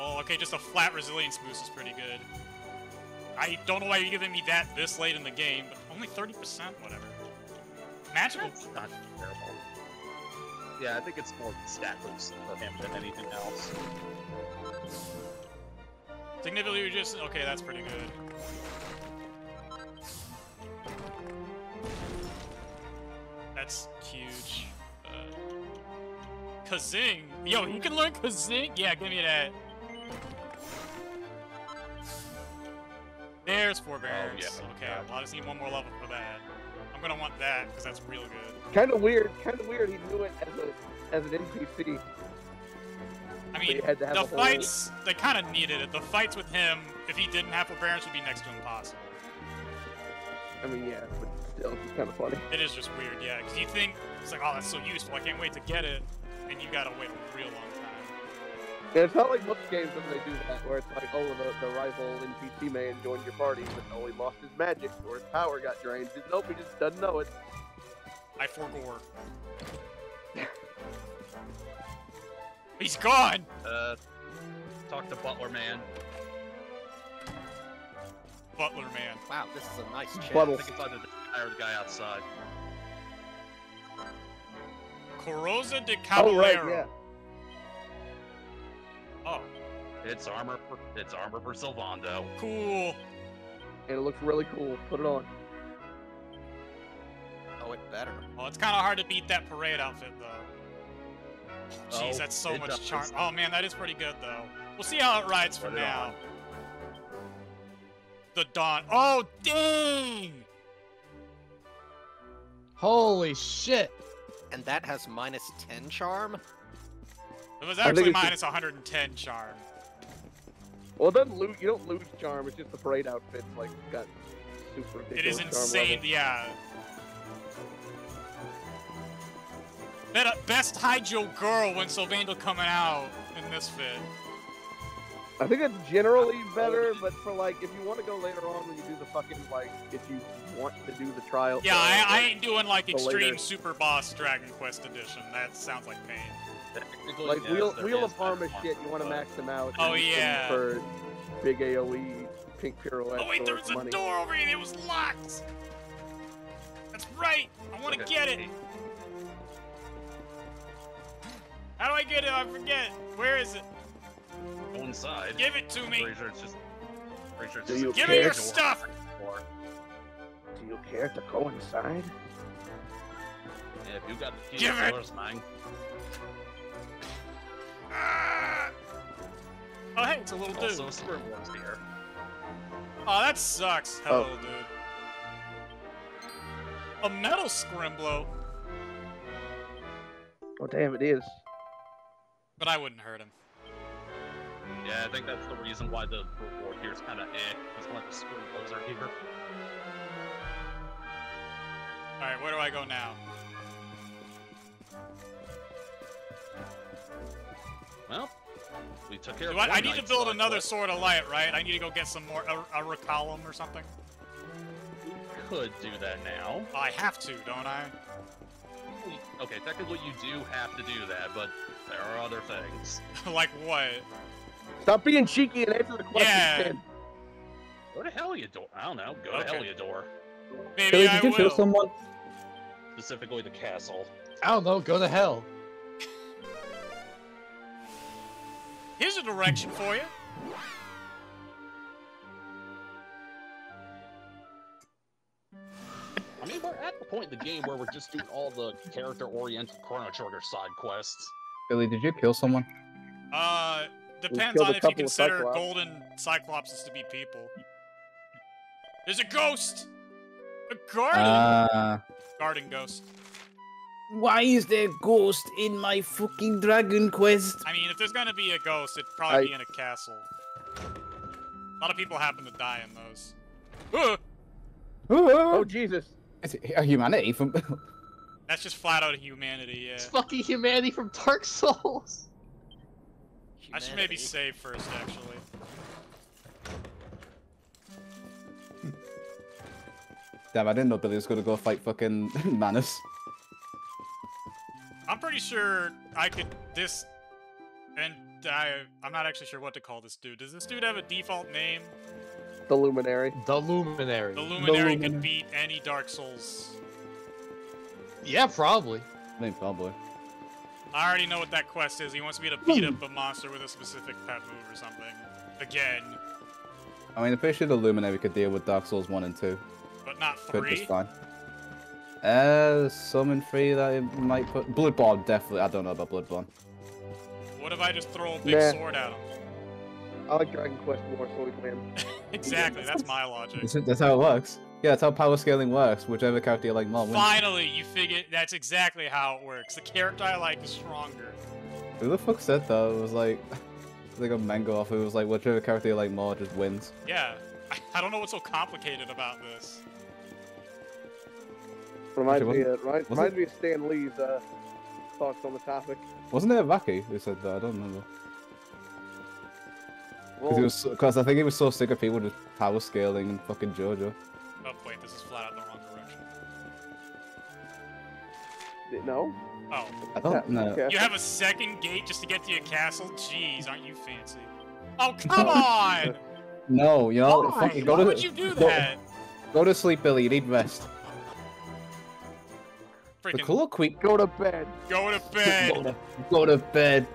A: Oh, okay, just a flat resilience boost is pretty good. I don't know why you're giving me that this late in the game, but only 30%, whatever. Magical.
K: It's not terrible. Yeah, I think it's more stat boost for him than anything else.
A: Significantly reduced. Okay, that's pretty good. That's huge. Uh, Kazing. Yo, you can learn Kazing. Yeah, give me that. There's forbearance.
K: Oh, yeah.
A: Okay, well, I just need one more level for that. I'm gonna want that because that's real good.
C: Kind of weird. Kind of weird. He knew it as a as an NPC.
A: I mean,
C: had to have
A: the
C: a whole-
A: fights, they kind of needed it. The fights with him, if he didn't have forbearance, would be next to impossible.
C: I mean, yeah, but still, it's kind of funny.
A: It is just weird, yeah, because you think, it's like, oh, that's so useful, I can't wait to get it, and you gotta wait a real long time.
C: Yeah, it's not like most games when they do that, where it's like, oh, the, the rival NPC man joined your party, but oh, he lost his magic, or his power got drained. Nope, he just doesn't know it.
A: I forgore. He's gone!
K: Uh, talk to Butler Man.
A: Butler man.
D: Wow, this is a nice chat.
K: I think it's either the guy or the guy outside.
A: Coroza de Caballero.
C: Oh, right, yeah.
A: Oh,
K: It's armor for it's armor for Sylvando.
A: cool.
C: And it looks really cool. Put it on.
D: Oh, it better.
A: Well, it's kind of hard to beat that parade outfit, though. Oh, Jeez,
K: Oh,
A: that's so
K: it
A: much
K: does.
A: charm. Oh man, that is pretty good, though. We'll see how it rides for
K: Put
A: now.
K: on.
A: The Dawn. Oh, dang!
M: Holy shit!
D: And that has minus 10 charm?
A: It was actually minus 110 charm.
C: Well, it doesn't lose. You don't lose charm. It's just the parade outfit's like got super
A: It is insane, yeah. Better, best Hydro girl when Sylvando coming out in this fit.
C: I think it's generally better, but for like, if you want to go later on when you do the fucking like, if you want to do the trial.
A: Yeah, I, I ain't doing like Extreme
C: later-
A: Super Boss Dragon Quest Edition. That sounds like pain.
K: Technically,
C: Like
K: yes,
C: wheel wheel of Harma
K: that
C: shit, you want to max them out.
A: Oh,
C: and- and
A: yeah.
C: For big AOE, pink pirouette.
A: Oh wait,
C: or
A: there's a
C: money.
A: door over here. It was locked. That's right. I want to
K: Okay.
A: get it. How do I get it? I forget. Where is it?
K: Go inside.
A: Give it to
K: I'm
A: me.
K: pretty sure it's just Pretty sure it's
C: Do
K: just
C: you
A: Give
C: care?
A: me your
K: door
A: stuff!
C: Do you care to go inside?
K: Yeah, if you got the key,
A: Give
K: it's
A: it!
K: yours, man.
A: Ah! Oh, hey, it's a little dude.
K: Also, Squirtle's here.
A: Oh, that sucks. Hello, dude. A metal scrimblow,
C: Oh damn, it is.
A: but I wouldn't hurt him.
K: Yeah, I think that's the reason why the reward here is kind of eh, because one of the Squirtles are here.
A: Alright, where do I go now?
K: Well, we took care
A: Do
K: of
A: I,
K: one
A: I need to build another
K: quest.
A: sword of light, right? I need to go get some more, a, a column or something?
K: Could do that now.
A: I have to, don't I?
K: Okay, technically you do have to do that, but there are other things.
A: like what?
C: Stop being cheeky and answer the question,
A: Yeah.
C: Ken.
K: Go to Heliodor. I don't know. Go
A: Okay.
K: to Heliodor.
A: Maybe
B: Billy,
A: I
B: did you kill someone?
K: Specifically the castle.
M: I don't know. Go to hell.
A: Here's a direction for you.
K: I mean, we're at the point in the game where we're just doing all the character-oriented Chrono Trigger side quests.
B: Billy, did you kill someone?
A: Uh, depends on if you consider
C: Cyclops.
A: golden cyclopses to be people. There's a ghost! A garden!
B: Uh,
A: garden ghost.
B: Why is there a ghost in my fucking Dragon Quest?
A: I mean, if there's gonna be a ghost, it'd probably
C: I-
A: be in a castle. A lot of people happen to die in those.
C: Oh Jesus!
B: Is it a humanity from?
A: that's just flat out humanity, yeah.
M: It's fucking humanity from Dark Souls.
A: I should maybe save first, actually.
B: Damn, I didn't know Billy was gonna go fight fucking Manus.
A: I'm pretty sure I could this, and I I'm not actually sure what to call this dude. Does this dude have a default name?
C: The Luminary.
M: The Luminary.
A: The Luminary could
B: Luminary.
A: beat any Dark Souls.
M: Yeah, probably.
B: I think probably.
A: I already know what that quest is. He wants me to beat up a monster with a specific pet move or something. Again,
B: I mean, I'm pretty sure the Luminary could deal with Dark Souls 1 and 2.
A: but not
B: Could
A: three.
B: just fine. Uh, summon three that it might put. Bloodborne, definitely. I don't know about Bloodborne.
A: What if I just throw a big
C: Nah.
A: sword at him?
C: I like Dragon Quest more, so we win.
A: Exactly, that's my logic.
B: That's, that's how it works. Yeah, that's how power scaling works. Whichever character you like more wins.
A: Finally, you figured that's exactly how it works. The character I like is stronger.
B: Who the fuck said that? It was like, like a mango off. It was like whichever character you like more just wins.
A: Yeah, I, I don't know what's so complicated about this.
C: Reminds
B: Actually,
C: me, of,
B: wasn't-
C: reminds, reminds me of Stan Lee's uh, thoughts on the topic.
B: Wasn't it Vaki who said that? I don't remember. Because
C: Well,
B: was I think he was so sick of people just power scaling and fucking JoJo.
A: Oh wait, this is flat out the wrong direction.
C: no.
A: Oh,
B: I don't know.
A: You have a second gate just to get to your castle? Jeez, aren't you fancy? Oh come on!
B: No, you know,
A: Why?
B: fucking go
A: Why
B: to
A: would you do
B: go-
A: that?
B: Go to sleep, Billy. You need rest. The
A: Freaking
B: colloquy.
C: Go to bed.
A: go to
B: Go
A: bed.
B: to, go to bed.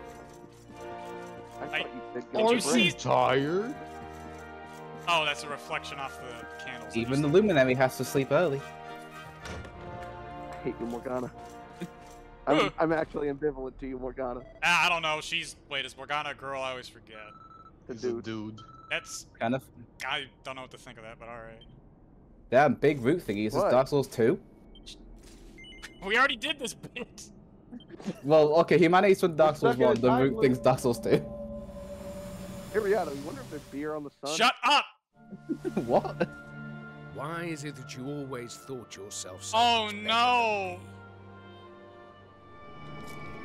C: I thought you
A: Did you see-
C: bed.
M: tired?
A: Oh, that's a reflection off the candles.
B: Even the Luminary has to sleep early.
C: I hate you, Morgana. I'm, I'm actually ambivalent to you, Morgana.
A: Ah, I don't know. She's wait, is Morgana a girl? I always forget.
C: The
M: He's a
C: dude.
M: dude.
A: That's
B: Kind of.
A: I don't know what to think of that, but all right.
B: Damn, big root thingy. Is this
C: What?
B: Dark Souls 2?
A: We already did this bit.
B: Well, okay, humanity's from Dark
C: We're
B: Souls 1, the
C: time
B: root
C: loop.
B: thing's Dark Souls 2.
C: Here we are. I wonder if there's beer on the sun.
A: Shut up!
B: what?
N: Why is it that you always thought yourself so
A: Oh
N: much better
A: no!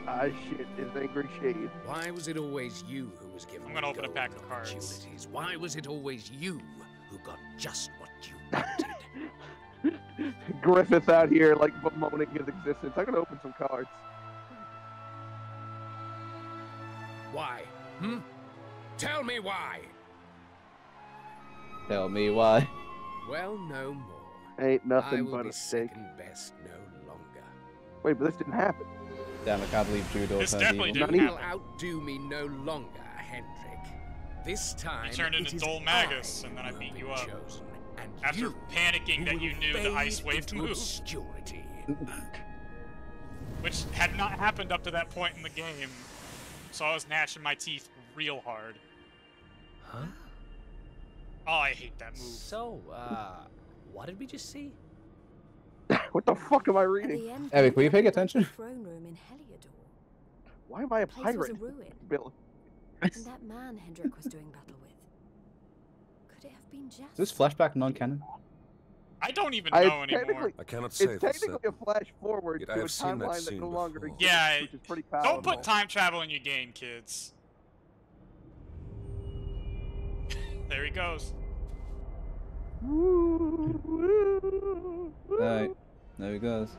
C: Ah, shit. Is angry shade.
N: Why was it always you who was given
A: I'm gonna
N: the
A: open a pack of cards.
N: Why was it always you who got just what you wanted?
C: Griffith out here, like, bemoaning his existence. I'm gonna open some cards.
N: why? Hmm? Tell me why.
B: Tell me why.
N: Well, no more.
C: Ain't
N: I
C: nothing
N: will
C: but
N: be
C: a steak.
N: second best no longer.
C: Wait, but this didn't happen.
B: Damn, I can't believe Judo
A: This
B: turned
A: definitely
B: evil.
A: didn't
N: You'll
A: happen.
N: outdo me no longer, Hendrik. This time,
A: You turned into
N: is
A: Dol Magus, and then I beat you up.
N: chosen, and
A: After
N: you
A: panicking
N: who
A: that you knew the ice wave
N: into
A: move.
N: obscurity.
A: Which had not happened up to that point in the game. So I was gnashing my teeth real hard.
O: Huh?
A: Oh, I hate that move.
O: So, uh, what did we just see?
C: what the fuck am I reading?
G: the
B: will you pay attention?
G: throne room in Heliodor.
C: Why am I a
G: The place was a
C: pirate?
G: ruin.
C: Bill.
G: And that man Hendrik was doing battle with. Could it have been Jasper?
B: Is this flashback non-canon?
A: I don't even
C: I-
A: know anymore.
L: I cannot say
C: It's technically a flash forward
L: Yet
C: to a
L: have seen that
C: timeline that
L: scene
C: no longer exists,
A: Yeah,
C: which is pretty powerful.
A: Don't put time travel in your game, kids. there he goes.
B: Alright, there he goes.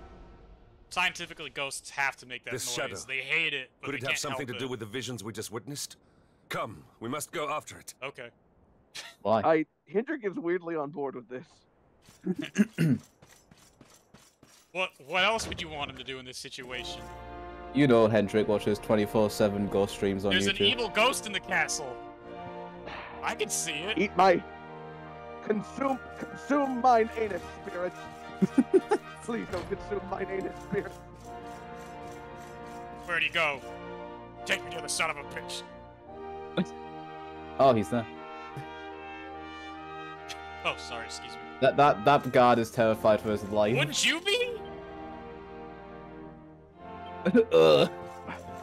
A: Scientifically, ghosts have to make that
L: This
A: noise.
L: shadow.
A: They hate it, but
L: Could
A: they
L: it have
A: can't
L: something to
A: help
L: do with the visions we just witnessed? Come, we must go after it.
A: Okay.
B: Why?
C: I Hendrik is weirdly on board with this.
A: What What else would you want him to do in this situation?
B: You know Hendrik watches 24-7 ghost streams on
A: There's
B: YouTube.
A: an evil ghost in the castle. I can see it.
C: Eat my consume consume mine anus spirit. Please don't consume mine anus spirit.
A: Where'd he go? Take me to the son of a bitch.
B: Oh, he's there.
A: Oh, sorry, excuse me.
B: That that that guard is terrified for his life.
A: Wouldn't you be?
B: Ugh.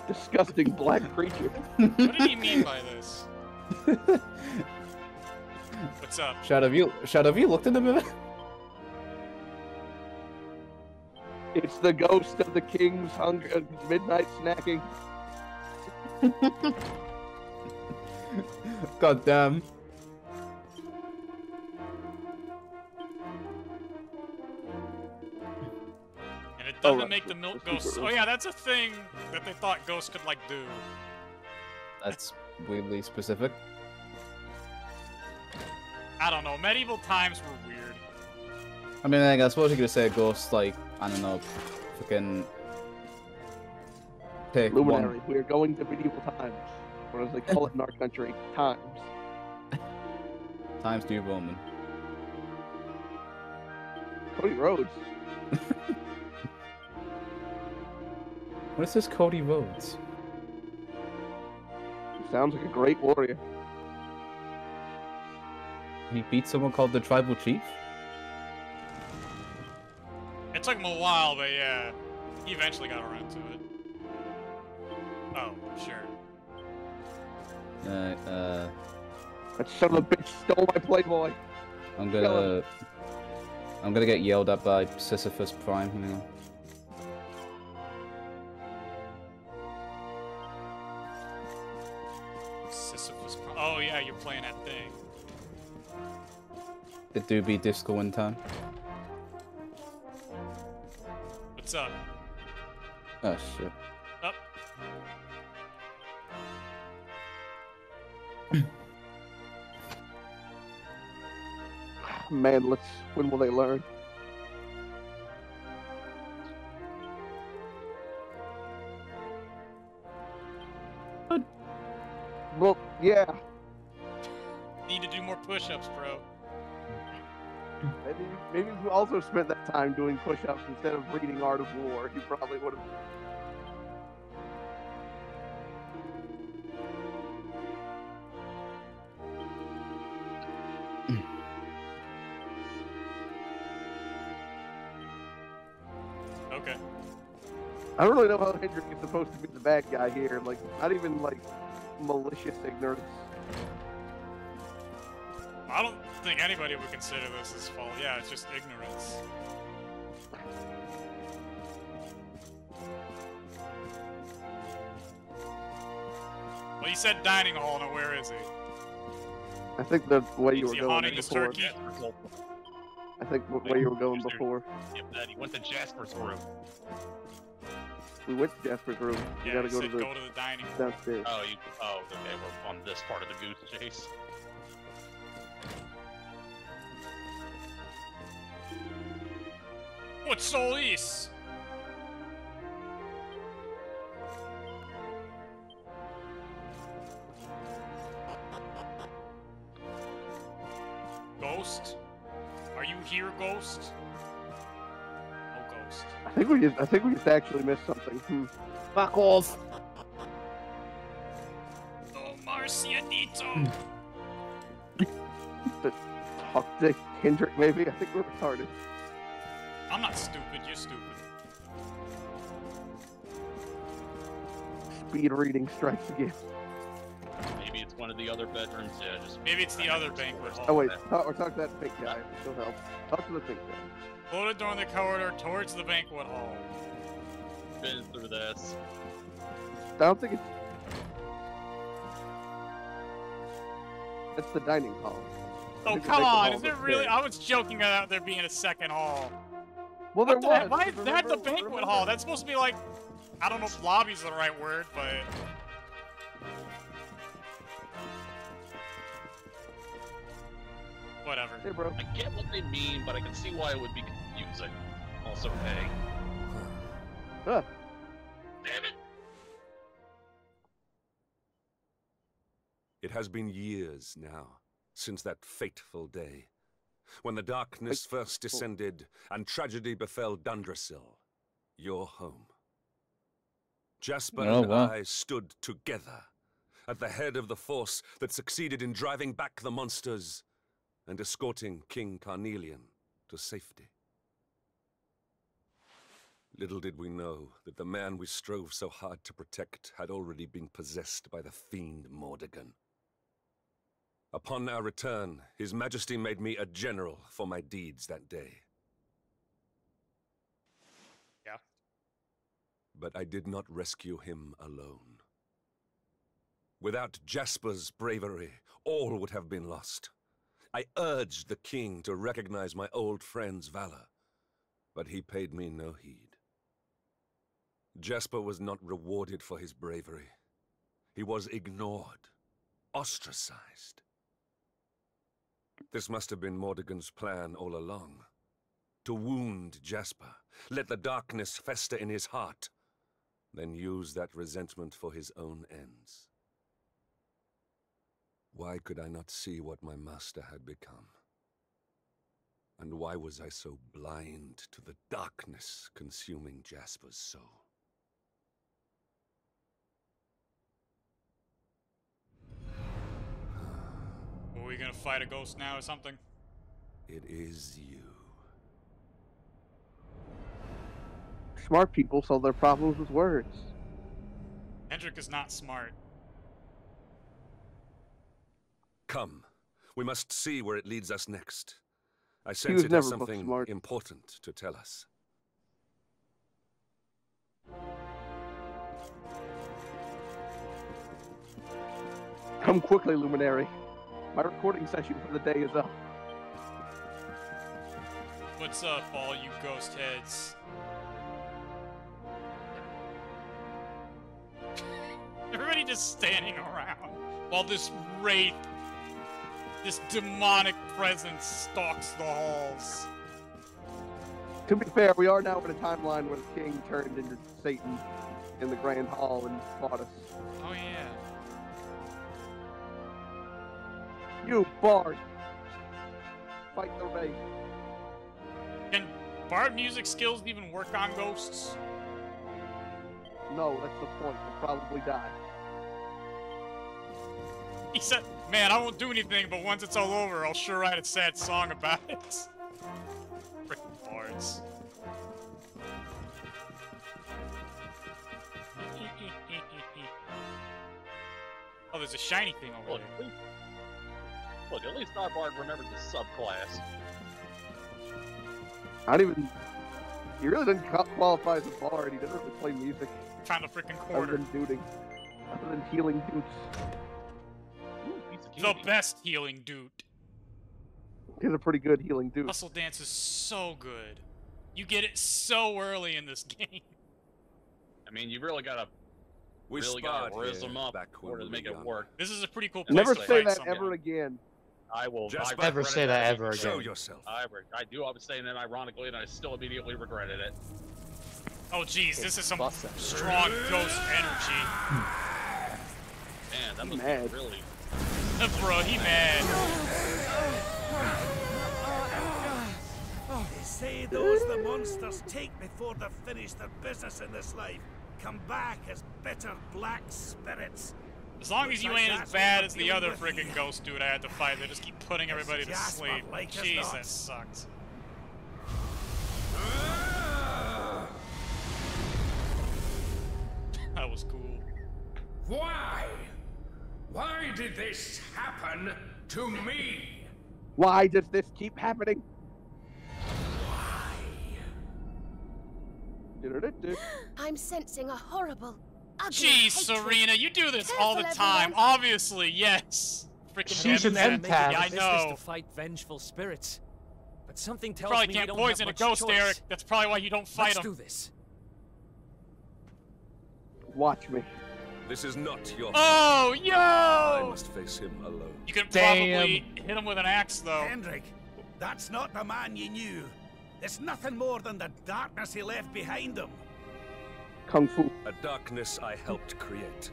C: Disgusting black creature.
A: What did he mean by this? What's up?
B: Shadow, have you Shadow, have you looked in the mirror?
C: It's the ghost of the king's hunger uh, midnight snacking.
B: God damn.
A: And it
C: Oh,
A: doesn't
C: right,
A: make the
C: the-
A: milk
C: the
A: ghosts. Oh yeah, that's a thing that they thought ghosts could like do.
B: That's weirdly specific.
A: I don't know. Medieval times were weird.
B: I mean, like, I suppose you could say a ghost, like, I don't know, fucking. Pick
C: Luminary.
B: one.
C: We are going to medieval times. Or as they call it in our country, times.
B: Times New Roman.
C: Cody Rhodes.
B: What is this Cody Rhodes?
C: He sounds like a great warrior.
B: He beat someone called the Tribal Chief?
A: It took him a while, but yeah, he eventually got around to it. Oh, sure.
B: Uh, uh,
C: That son of a bitch stole my Playboy.
B: I'm gonna. I'm gonna get yelled at by Sisyphus Prime. Hang The Doobie Disco in time.
A: What's up?
B: Oh shit.
A: Up. Oh.
C: Man, let's. When will they learn? Well, yeah.
A: Need to do more push-ups, bro.
C: Maybe, maybe if you also spent that time doing push-ups instead of reading Art of War, you probably would have.
A: Okay.
C: I don't really know how Hendrik is supposed to be the bad guy here. Like, not even like malicious ignorance.
A: I don't think anybody would consider this his fault. Yeah, it's just ignorance. Well, you said dining hall. Now where is he?
C: I think the way you were going
A: haunting his
C: before. I think the way you were going before.
K: Yep, that he went to Jasper's room.
C: We went to Jasper's room. We
A: Yeah,
C: gotta
A: he
C: go to the
A: go to the dining room.
C: downstairs.
K: Oh, you. Oh, okay. We're on this part of the goose chase.
A: What's all this? Ghost? Are you here, Ghost? Oh, Ghost.
C: I think we just, I think we just actually missed something. Hmm.
B: Fuck off.
A: Oh, Marcianito!
C: The toxic to Hendrik, maybe. I think we're retarded.
A: I'm not stupid, you're stupid.
C: Speed reading strikes again.
K: Maybe it's one of the other bedrooms. Yeah, just
A: Maybe it's the other banquet hall.
C: Oh wait, talk, or talk to that pink guy. He'll help. Talk to the pink guy.
A: Close the door in the corridor towards the banquet hall.
K: been through this.
C: I don't think it's. That's the dining hall.
A: Oh, come on, is there
C: upstairs.
A: really? I was joking about there being a second hall.
C: Well,
A: What
C: there
A: the
C: was.
A: Why is that the banquet
C: remember-
A: hall? That's supposed to be like, I don't know if lobby's the right word, but whatever.
C: Hey, bro.
K: I get what they mean, but I can see why it would be confusing. Also, hey.
C: Huh.
K: Damn it!
L: It has been years now since that fateful day, when the darkness first oh. descended and tragedy befell Dundrasil, your home. Jasper
B: Oh,
L: and
B: wow.
L: I stood together at the head of the force that succeeded in driving back the monsters and escorting King Carnelian to safety. Little did we know that the man we strove so hard to protect had already been possessed by the fiend Mordegon. Upon our return, His Majesty made me a general for my deeds that day.
A: Yeah.
L: But I did not rescue him alone. Without Jasper's bravery, all would have been lost. I urged the king to recognize my old friend's valor, but he paid me no heed. Jasper was not rewarded for his bravery. He was ignored, ostracized. This must have been Mordegon's plan all along. To wound Jasper, let the darkness fester in his heart, then use that resentment for his own ends. Why could I not see what my master had become? And why was I so blind to the darkness consuming Jasper's soul?
A: Are we gonna fight a ghost now or something?
L: It is you.
C: Smart people solve their problems with words.
A: Hendrik is not smart.
L: Come, we must see where it leads us next. I
C: was
L: sense it
C: never
L: has
C: book
L: something
C: smart.
L: important to tell us.
C: Come quickly, Luminary. My recording session for the day is up.
A: What's up, all you ghost heads? Everybody just standing around while this wraith, this demonic presence stalks the halls.
C: To be fair, we are now in a timeline where the king turned into Satan in the Grand Hall and fought us.
A: Oh yeah.
C: You, Bard! Fight the Wraith.
A: Can bard music skills even work on ghosts?
C: No, that's the point. We'll probably die.
A: He said, "Man, I won't do anything, but once it's all over, I'll sure write a sad song about it." Freaking bards. oh, there's a shiny thing over there.
K: At least, look, at least our remembered the subclass.
C: I don't even. He really doesn't qualify as a bard. He doesn't really play music
A: Found a freaking
C: other than duding. Other than healing dudes.
A: The best healing dude.
C: He's a pretty good healing dude.
A: Hustle dance is so good. You get it so early in this game.
K: I mean, you really gotta,
L: We
K: really gotta
L: sparred
K: rizz them up
L: back
K: in order to make it
L: young.
K: work.
A: This is a pretty cool place
C: Never
A: to
C: say
A: fight
C: that
A: someone.
C: ever again.
K: I will.
L: Just
K: I
M: Never say that
K: that
M: ever
L: Show
M: again.
L: yourself.
K: I, re- I do. I was saying that ironically, and I still immediately regretted it.
A: Oh jeez, this is some
J: Bust
A: strong ghost energy.
K: Man, that
C: He
K: was
C: mad.
K: really.
A: Uh, bro, he mad.
N: They say those the monsters take before they finish their business in this life come back as bitter black spirits.
A: As long as you ain't as bad as the other freaking ghost dude I had to fight, they just keep putting everybody to sleep.
N: like as
A: Jeez, that sucks. That was cool.
P: Why? Why did this happen to me?
C: Why does this keep happening? Du-du-du-du.
Q: I'm sensing a horrible, ugly
A: Jeez. Serena, you do this all the time.
Q: everyone.
A: Obviously, yes. Freaking
M: She's an
A: empath.
M: empath.
A: Yeah, I know.
O: to fight vengeful spirits. But something tells
A: Probably
O: me
A: can't
O: we don't
A: poison a ghost,
O: choice.
A: Erik. That's probably why you don't fight
O: Let's
A: him.
O: do this.
C: Watch me.
L: This is not your
A: Oh,
L: fault. I
A: yo!
L: must face him alone.
A: You could
M: Damn.
A: probably hit him with an axe, though.
N: Hendrik, that's not the man you knew. It's nothing more than the darkness he left behind him.
C: Kung Fu.
L: A darkness I helped create.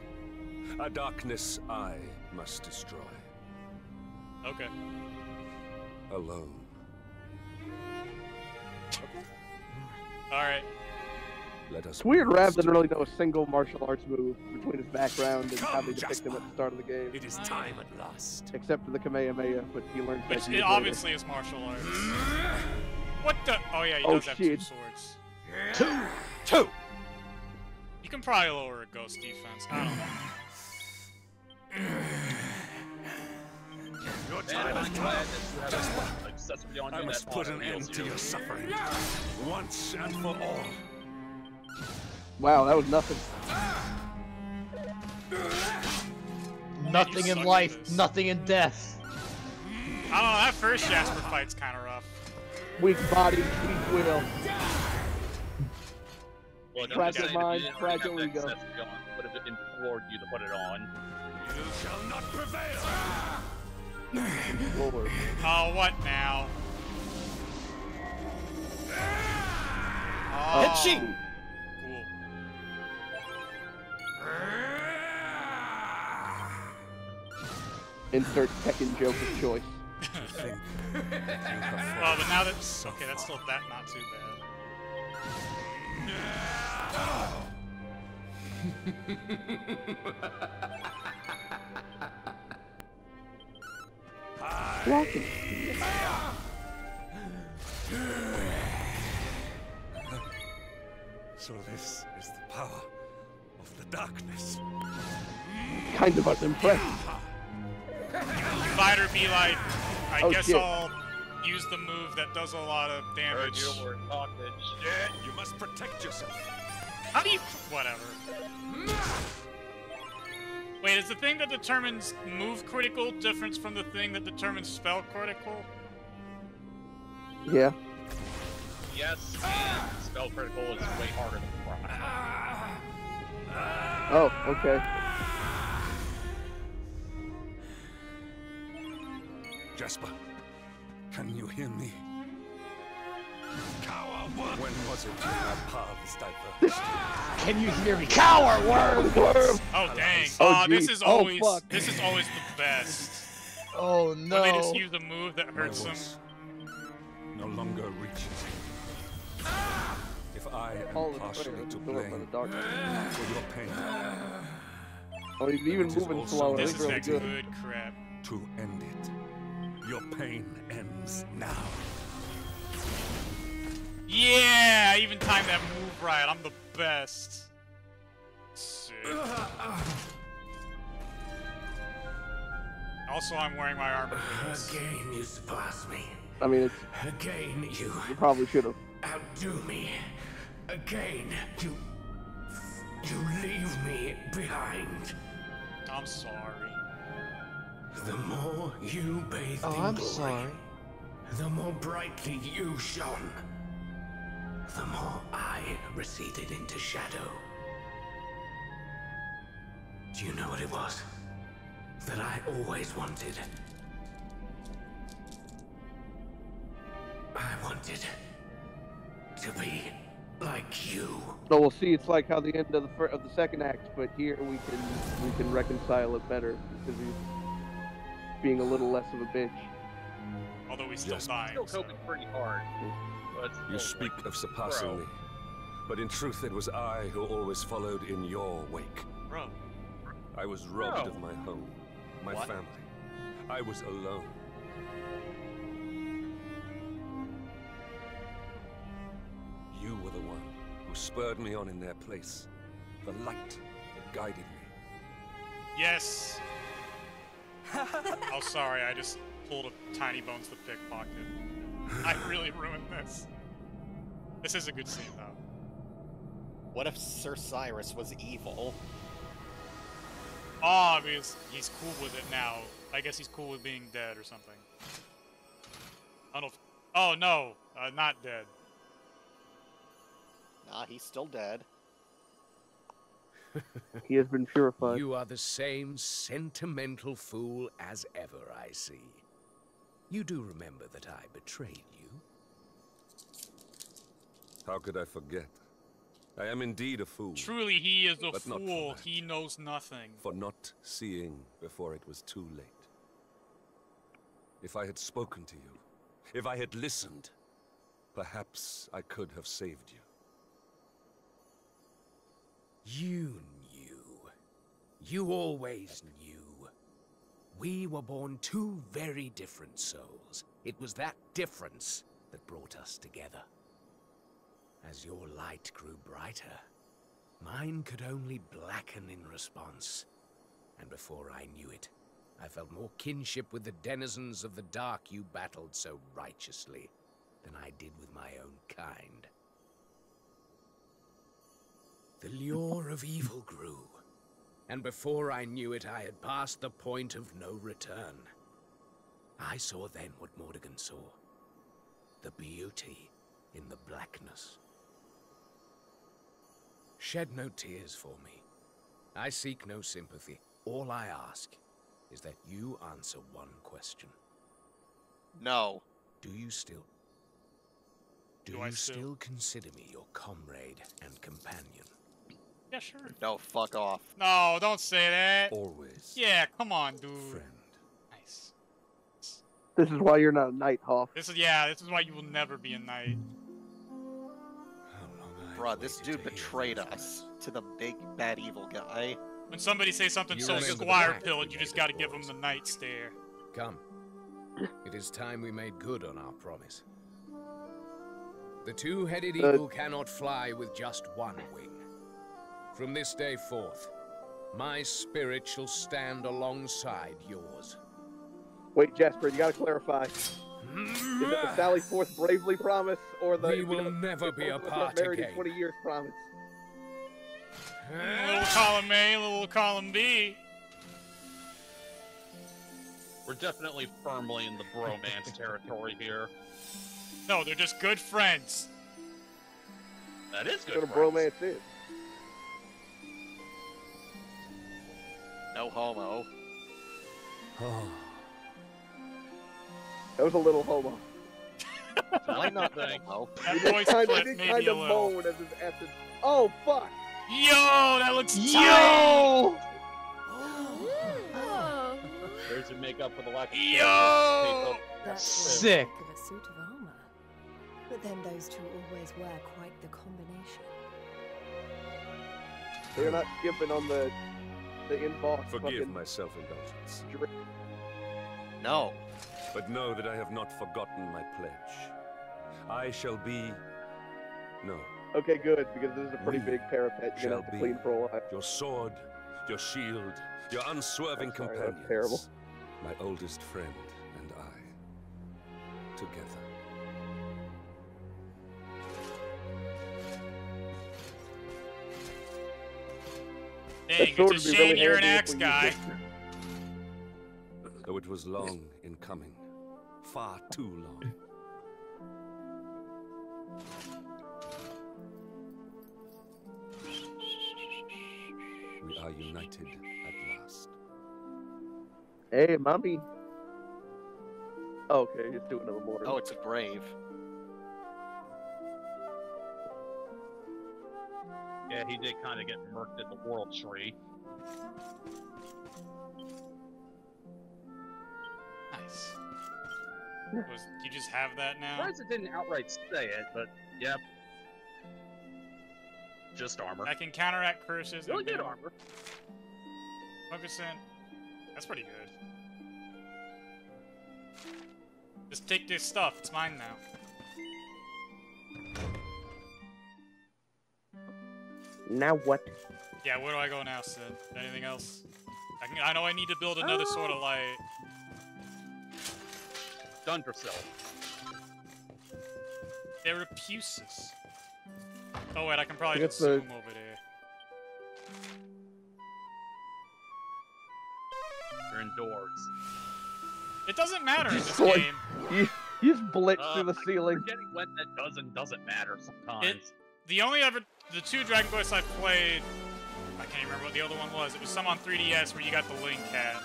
L: A darkness I must destroy.
A: Okay.
L: Alone. Okay.
A: All right.
L: Let us
C: It's weird
L: be
C: Rab
L: honest.
C: doesn't really know a single martial arts move between his background and how they depict him at the start of the game.
P: It is time at last.
C: Except for the Kamehameha, but he learned. that
A: Which
C: years
A: it
C: later.
A: obviously is martial arts. What the? Oh yeah, he
C: Oh,
A: does have two
C: shit.
A: swords.
M: Two.
A: Two. You can probably lower a ghost defense. I don't know.
N: Your time
K: I'm
N: has
K: glad
N: come.
K: that you have like Sesame on
L: I must put an end to your suffering. Once and for all.
C: Wow, that was nothing.
M: Nothing in life,
A: this.
M: nothing in death.
A: I don't know. That first Jasper fight's kind of rough.
C: Weak body, weak will.
K: Look, I'm
C: Fragile
K: just if
C: mind, fragile ego.
K: It would have implored you to put it on.
N: You shall not prevail.
C: Lord.
A: Oh, what now? Ah.
C: Oh.
A: Hitchy! Cool.
C: Insert Tekken joke of choice.
A: Well, oh, but now that okay, that's still that not too bad.
C: Walking.
L: So this is the power of the darkness.
C: Kind of unimpressed.
A: You might or be like, I
C: Oh,
A: guess
C: shit.
A: I'll use the move that does a lot of
K: Heard
A: damage.
K: you were talking shit.
L: You must protect yourself.
A: How do you? Whatever. Wait, is the thing that determines move critical different from the thing that determines spell critical?
C: Yeah.
K: Yes, and spell critical is way harder than proc.
C: Oh, okay.
L: Jasper, can you hear me? When was it you had paths diverged? Ah!
M: Can you hear me? Cower worm!
C: Worm!
A: Oh dang!
C: Oh,
A: Oh, this is
C: Oh,
A: always
C: fuck.
A: this is always the best.
M: Oh no!
A: When they just use a move that hurts them.
L: no longer reaches. If I am
C: the
L: partially to
C: is built on the
L: blame
C: ah.
L: for your pain,
C: Oh, he's even
L: It is
C: moving
L: also
C: slow.
A: This
C: It's
A: is
C: really
A: good.
C: good.
A: crap.
L: to end it. Your pain ends now.
A: Yeah, I even timed that move right. I'm the best. Sick. Also, I'm wearing my armor. for this.
P: Again, you surpass me.
C: I mean, it's,
P: Again, you
C: you probably should have.
P: outdo me. Again, you. You leave me behind.
A: I'm sorry.
P: The more you bathed
M: Oh,
P: in
M: I'm
P: glory,
M: sorry.
P: the more brightly you shone. The more I receded into shadow. Do you know what it was that I always wanted? I wanted to be like you.
C: So we'll see. It's like how the end of the of the second act, but here we can we can reconcile it better because he's being a little less of a bitch.
A: Although we still
L: Yes.
A: dying.
K: Still
A: so-
K: pretty hard.
L: You speak of surpassing me, but in truth it was I who always followed in your wake.
A: Bro.
L: I was robbed
A: Bro.
L: of my home, my
A: What?
L: family. I was alone. You were the one who spurred me on in their place. The light that guided me.
A: Yes. oh, sorry. I just pulled a tiny bones the pickpocket. I really ruined this. This is a good scene, though.
D: What if Sir Cyrus was evil?
A: Oh, because he's cool with it now. I guess he's cool with being dead or something. I don't Oh no, uh, not dead.
D: Nah, he's still dead.
C: He has been purified.
N: You are the same sentimental fool as ever, I see. You do remember that I betrayed you?
L: How could I forget? I am indeed a fool.
A: Truly, he is a
L: But
A: fool. He knows nothing.
L: For not seeing before it was too late. If I had spoken to you, if I had listened, perhaps I could have saved you.
N: You knew. You always knew. We were born two very different souls. It was that difference that brought us together. As your light grew brighter, mine could only blacken in response. And before I knew it, I felt more kinship with the denizens of the dark you battled so righteously than I did with my own kind. The lure of evil grew, and before I knew it, I had passed the point of no return. I saw then what Mordegon saw the beauty in the blackness. Shed no tears for me. I seek no sympathy. All I ask is that you answer one question.
D: No.
N: Do you still. Do,
A: Do
N: you
A: I
N: still...
A: still-
N: consider me your comrade and companion?
A: Yeah, sure.
D: No, fuck off.
A: No, don't say that.
L: Always.
A: Yeah, come on, dude. Friend. Nice.
C: This is why you're not a knight, Hoff.
A: This is yeah. This is why you will never be a knight.
D: Bruh, this dude betrayed us to the big bad evil guy.
A: When somebody says something
N: You
A: so
N: remember the
A: squire
N: pact
A: pilled, you just got to give them the knight stare.
N: Come. It is time we made good on our promise. The two-headed
C: Uh,
N: eagle cannot fly with just one wing. From this day forth, my spirit shall stand alongside yours.
C: Wait, Jasper, you gotta clarify. Is it the Sally Forth bravely promise or the
N: We
C: you
N: will
C: know,
N: never be
C: we'll
N: apart
C: married
N: again.
C: in 20 years promise?
A: Little column A, little column B.
K: We're definitely firmly in the bromance territory here.
A: No, they're just good friends.
K: That is good.
C: what a bromance is.
D: No homo.
C: That was a little homo.
D: Might not be homo.
A: That voice
C: kind,
A: clip
C: did kind of
A: little.
C: moan as his, as his, Oh fuck!
A: Yo, that looks tight.
C: Yo!
Q: Oh.
K: There's your makeup for the lack of
A: Yo!
G: That's
M: Sick.
G: Of a suit of armor. But then those two always wear quite the combination.
C: They're not skipping on the the inbox
L: Forgive my self-indulgence.
C: drink.
D: No.
L: But know that I have not forgotten my pledge. I shall be... No.
C: Okay, good, because this is a pretty
L: We
C: big parapet. You're
L: shall
C: gonna have to clean for a while.
L: Your sword, your shield, your unswerving
C: I'm sorry,
L: companions.
C: terrible.
L: My oldest friend and I. Together.
A: Dang,
C: That sword
A: it's a shame
C: really
A: you're an axe guy.
C: used
L: Though it was long in coming. Far too long. We are united at last.
C: Hey, mommy. Okay, just do another morning.
D: Oh, it's a brave.
K: Yeah, he did kind of get murked at the world tree.
A: Nice. Was you just have that now?
K: Surprised it didn't outright say it, but yep. Just armor.
A: I can counteract curses.
K: Really
A: and
K: good armor.
A: Focus in. That's pretty good. Just take this stuff. It's mine now.
C: Now what?
A: Yeah, where do I go now, Sid? Anything else? I, can, I know I need to build another sort of light.
K: Dundrasil.
A: Therapusis. Oh wait, I can probably
C: I
A: just
C: guess the-
A: zoom over there.
K: You're indoors.
A: It doesn't matter in
C: You
A: this
C: just, like,
A: game.
C: You, you just blitz
K: Uh,
C: through the
K: I'm
C: ceiling.
K: Getting when that does and doesn't matter sometimes.
A: It, the only ever, the two Dragon Quests I've played, I can't remember what the other one was. It was some on 3DS where you got the Link Cat.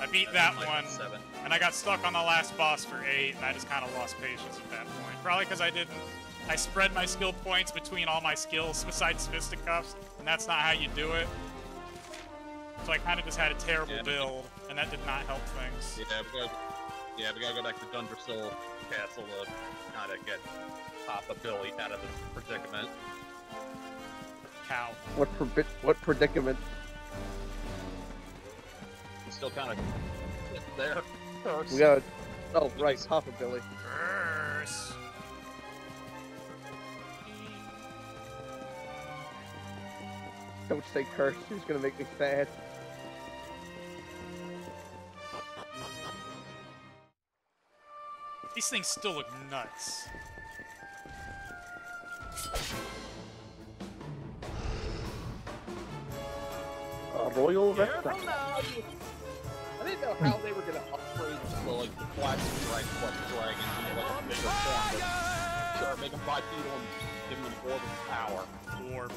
A: I beat that one,
K: Seven.
A: and I got stuck on the last boss for 8, and I just kind of lost patience at that point. Probably because I didn't, I spread my skill points between all my skills besides fisticuffs, and that's not how you do it. So I kind of just had a terrible
K: Yeah.
A: build, and that did not help things.
K: Yeah, we gotta, yeah, we gotta go back to Dundrasil Castle to kind of get Papa Billy out of the predicament.
A: Cow.
C: What probi- what predicament?
K: He's still kind of there.
C: We got. Oh right, Papa Billy.
A: Curse.
C: Don't say curse. He's gonna make me sad.
A: These things still look nuts.
C: A royal
K: Careful
C: Vesta.
K: I didn't know how they were gonna upgrade the like the plastic dragon quest dragon into like a bigger form. Sure, make them bipedal and give them an orb of power.
A: Orb.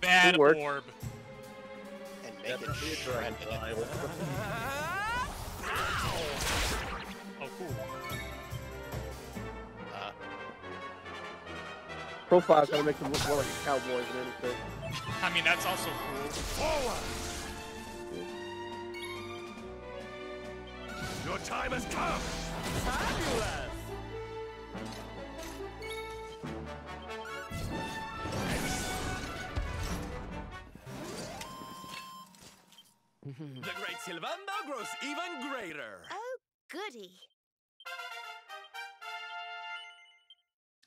A: Bad
C: Good
A: orb.
D: And
K: Yeah,
D: make it
K: that'd a dragon
A: Oh, cool.
C: Profile's gonna make him look more like a cowboy than anything.
A: I mean, that's also cool.
N: Your time has come! Fabulous! the great Sylvando grows even greater!
Q: Oh, goody.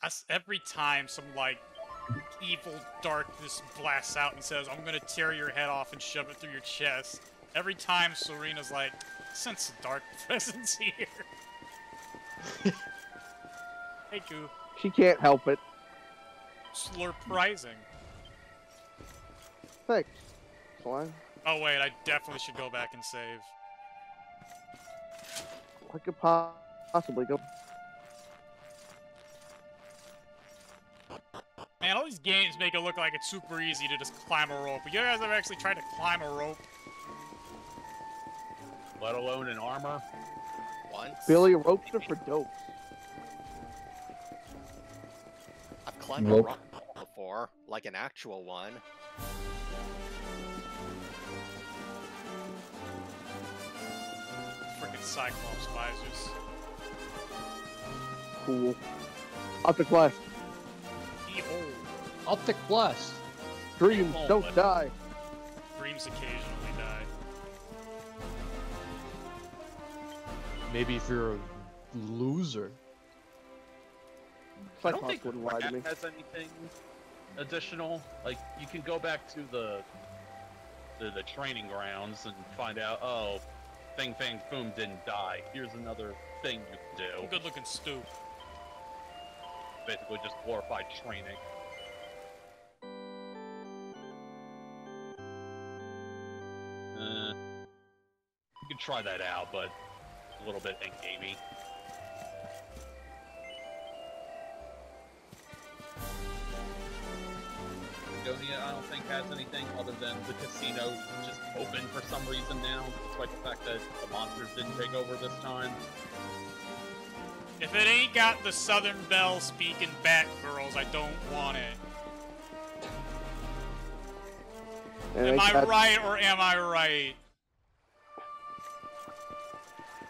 A: That's every time some, like, evil darkness blasts out and says, I'm gonna tear your head off and shove it through your chest. Every time Serena's like, sense a dark presence here. hey, Goo.
C: She can't help it.
A: Slurprising.
C: Thanks. Slime.
A: Oh, wait, I definitely should go back and save.
C: I could po- possibly go.
A: Man, all these games make it look like it's super easy to just climb a rope. But you guys ever actually tried to climb a rope?
K: Let alone in armor.
D: once.
C: Billy ropes are for dope.
D: I've climbed
B: Nope.
D: a rock before, like an actual one.
A: Freaking Cyclops visors.
C: Cool. Up Blast.
A: Behold,
M: Optic Blast.
C: Dreams
K: Oh,
C: don't
K: but-
C: die.
A: dreams occasionally die.
M: Maybe if you're a loser.
K: I don't think
C: wouldn't lie to me.
K: Has anything additional. Like you can go back to the the, the training grounds and find out. Oh, Thing Fang Boom didn't die. Here's another thing you can do.
A: Good looking stew.
K: Basically, just glorified training. Could try that out, but a little bit in-gamey. Macedonia, I don't think has anything other than the casino just open for some reason now, despite the fact that the monsters didn't take over this time.
A: If it ain't got the Southern Belle speaking Bat Girls, I don't want it.
C: And
A: Am
C: I
A: I right or am I right?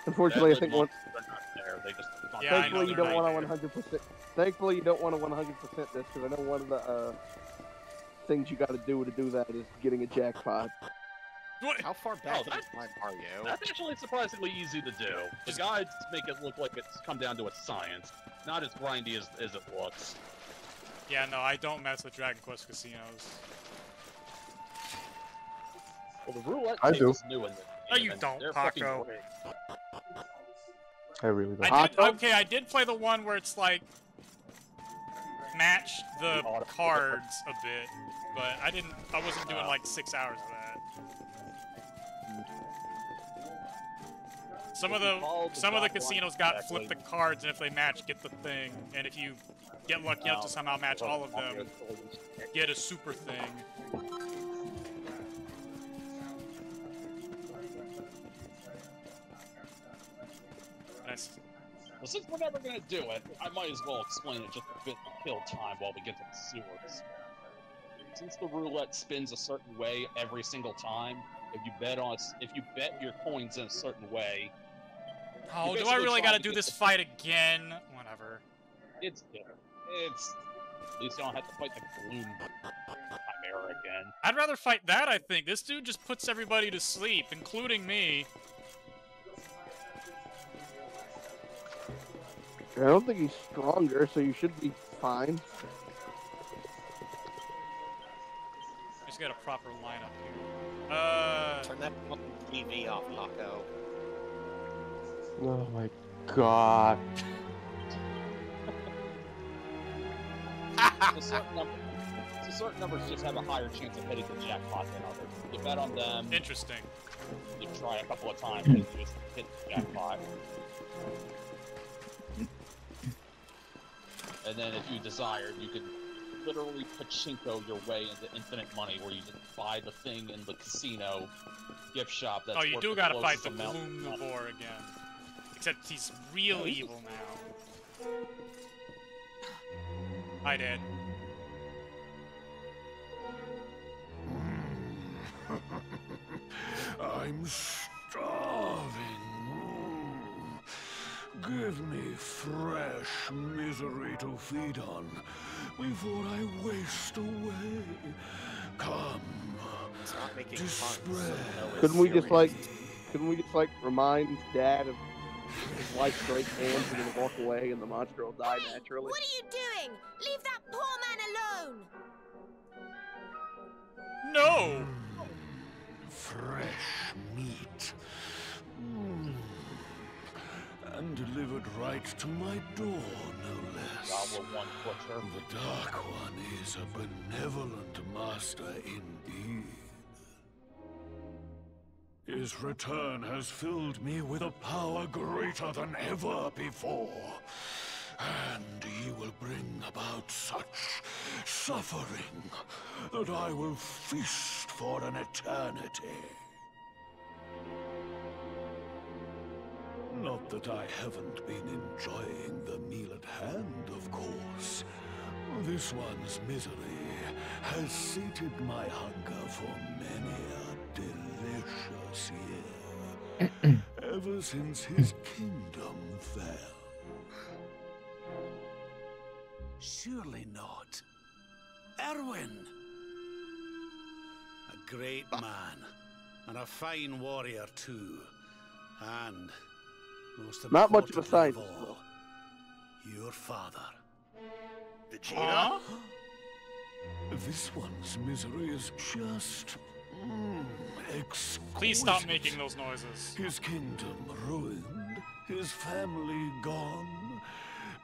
C: Unfortunately, I think
K: not-
C: one.
K: there. They just
A: Yeah,
C: Thankfully, you don't want to 100. percent Thankfully, you don't want to 100 percent this because I know one of the uh, things you got to do to do that is getting a jackpot.
D: How far back
K: Oh,
D: in time are you?
K: That's actually surprisingly easy to do. The guides make it look like it's come down to a science, not as grindy as, as it looks.
A: Yeah, no, I don't mess with Dragon Quest casinos.
K: Well, the roulette
J: I
K: table
J: do.
K: is new in the
A: No,
K: game,
A: you don't, Paco.
K: Great.
J: I really don't.
A: I did, okay, I did play the one where it's like match the cards a bit, but I didn't. I wasn't doing like six hours of that. Some of the some of the casinos got flip the cards, and if they match, get the thing. And if you get lucky enough to somehow match all of them, get a super thing.
K: Well, since we're never gonna do it, I might as well explain it just a bit to kill time while we get to the sewers. Since the roulette spins a certain way every single time, if you bet on if you bet your coins in a certain way,
A: Oh, do I really gotta
K: to
A: do this fight again? Whatever.
K: It's different. it's at least you don't have to fight the gloom chimera again.
A: I'd rather fight that, I think. This dude just puts everybody to sleep, including me.
C: I don't think he's stronger, so you should be fine.
A: Just got a proper lineup here. Uh.
D: Turn that fucking TV off, Paco.
J: Oh my god.
K: so certain number, so certain numbers just have a higher chance of hitting the jackpot than others. You bet on them.
A: Interesting.
K: You try a couple of times and you just hit the jackpot. And then if you desired, you could literally pachinko your way into infinite money where you can buy the thing in the casino gift shop that's
A: oh, you do gotta fight the
K: amount
A: Gloom
K: of
A: again. Except he's real evil now. Hi, Dad.
N: I'm Give me fresh misery to feed on before I waste away. Come.
D: It's not making fun.
C: Couldn't we just like, couldn't we just like remind Dad of his wife's great hands and then walk away and the monster will die naturally?
G: What are you doing? Leave that poor man alone!
A: No!
N: Hmm. Fresh Right to my door, no less.
K: Gobble one butcher.
N: The Dark One is a benevolent master indeed. His return has filled me with a power greater than ever before. And he will bring about such suffering that I will feast for an eternity. Not that I haven't been enjoying the meal at hand, of course. This one's misery has sated my hunger for many a delicious year, ever since his mm. kingdom fell.
R: Surely not. Irwin! A great ah. man, and a fine warrior too. And, most
C: Not much of a
R: importantly
C: scientist,
R: all, your father.
C: Vegeta?
N: This one's misery is just mm, exquisite.
A: Please stop making those noises.
N: His kingdom ruined, his family gone,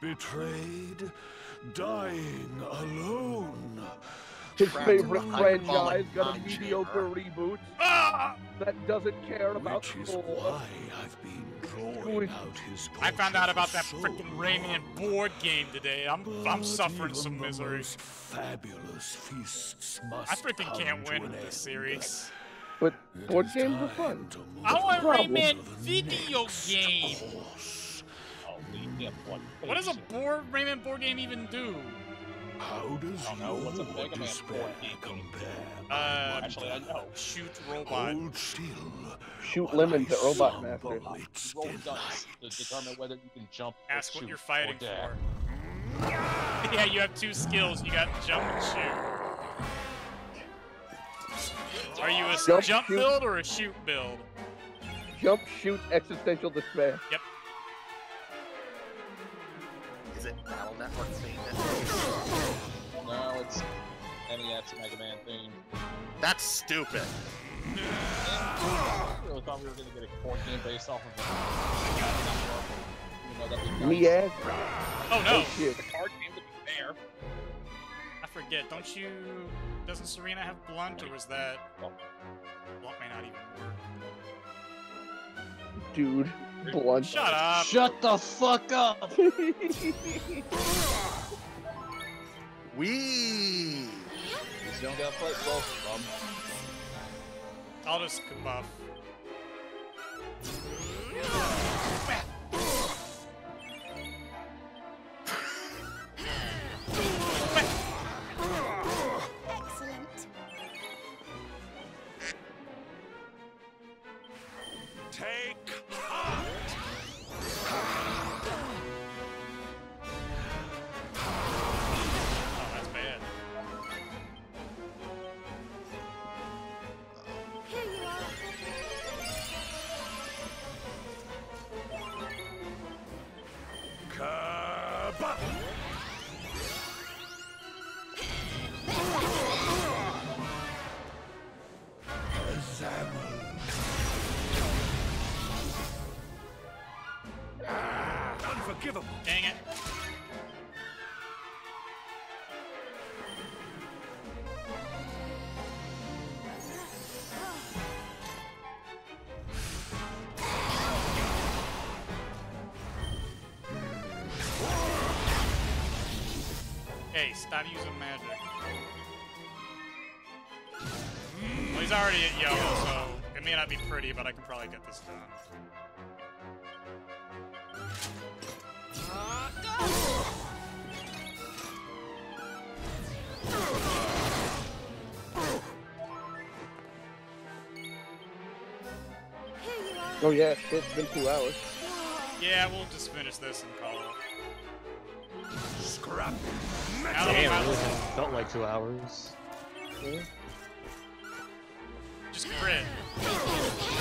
N: betrayed, dying alone.
C: His favorite franchise got a
N: non-chamber.
C: mediocre reboot ah! that doesn't care about
N: Which
C: the
N: is
C: lore.
N: why I've been drawing out his
A: I found out about that
N: torture
A: freaking
N: so
A: Rayman board game today. I'm I'm suffering some
N: the
A: misery.
N: fabulous feasts must
A: I freaking
N: come
A: can't win
N: an
A: with this series.
C: But board games are fun.
A: I want
C: Problem.
A: Rayman video game.
K: Leave him one
A: What does a board Rayman board game even do?
P: How does
K: I don't know, what's a
P: your
K: Mega Man
P: despair
K: 4 game?
P: compare?
A: Uh,
K: Actually, I know.
A: shoot robot.
P: Hold still.
C: Shoot
P: while
C: lemons at Robot
P: sample
C: Masters.
P: its
K: Roll dice to determine whether you can jump or
A: Ask what you're fighting for. Yeah, you have two skills. You got jump and shoot. Are you a
C: Jump,
A: jump build or a shoot build?
C: Jump, shoot, existential despair.
A: Yep.
D: Is it Battle Network themed?
K: No, it's NES Mega Man theme.
D: That's stupid.
K: I really thought we were going to get a court game based off of it. That'd be nice.
C: Me ass.
A: Oh no!
C: Oh shit.
K: The card game to be fair.
A: I forget. Don't you? Doesn't Serena have blunt, or was that? Blunt may not even work.
C: Dude. Blunt.
A: Shut up.
M: Shut the fuck up!
D: Wee.
K: You still got to play both of them.
A: I'll just buff.
L: Take
A: stop using magic. Well, he's already at yellow, so it may not be pretty, but I can probably get this done.
Q: Here you are.
C: Oh yeah, it's been two hours.
A: Yeah, we'll just finish this and call
M: Damn,
A: I'm
M: it
A: out-
M: really felt like two hours.
A: Just crit.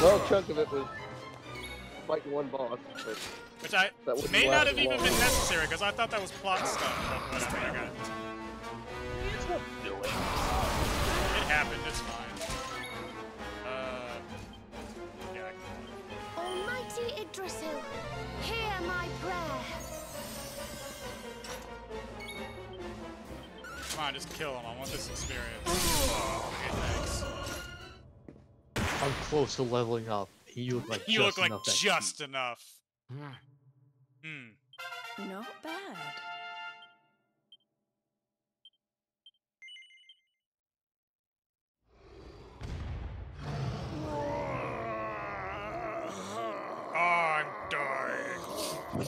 C: Well, a chunk of it was fighting one boss, but
A: Which I
C: that
A: may not have even
C: long.
A: been necessary because I thought that was plot stuff, but whatever, I got it. It Come just kill him. I want this experience. Okay, thanks.
M: I'm close to leveling up. You look like
A: You
M: just
A: look like
M: enough that
A: just enough. Hmm.
G: Not bad.
A: Oh, I'm dying.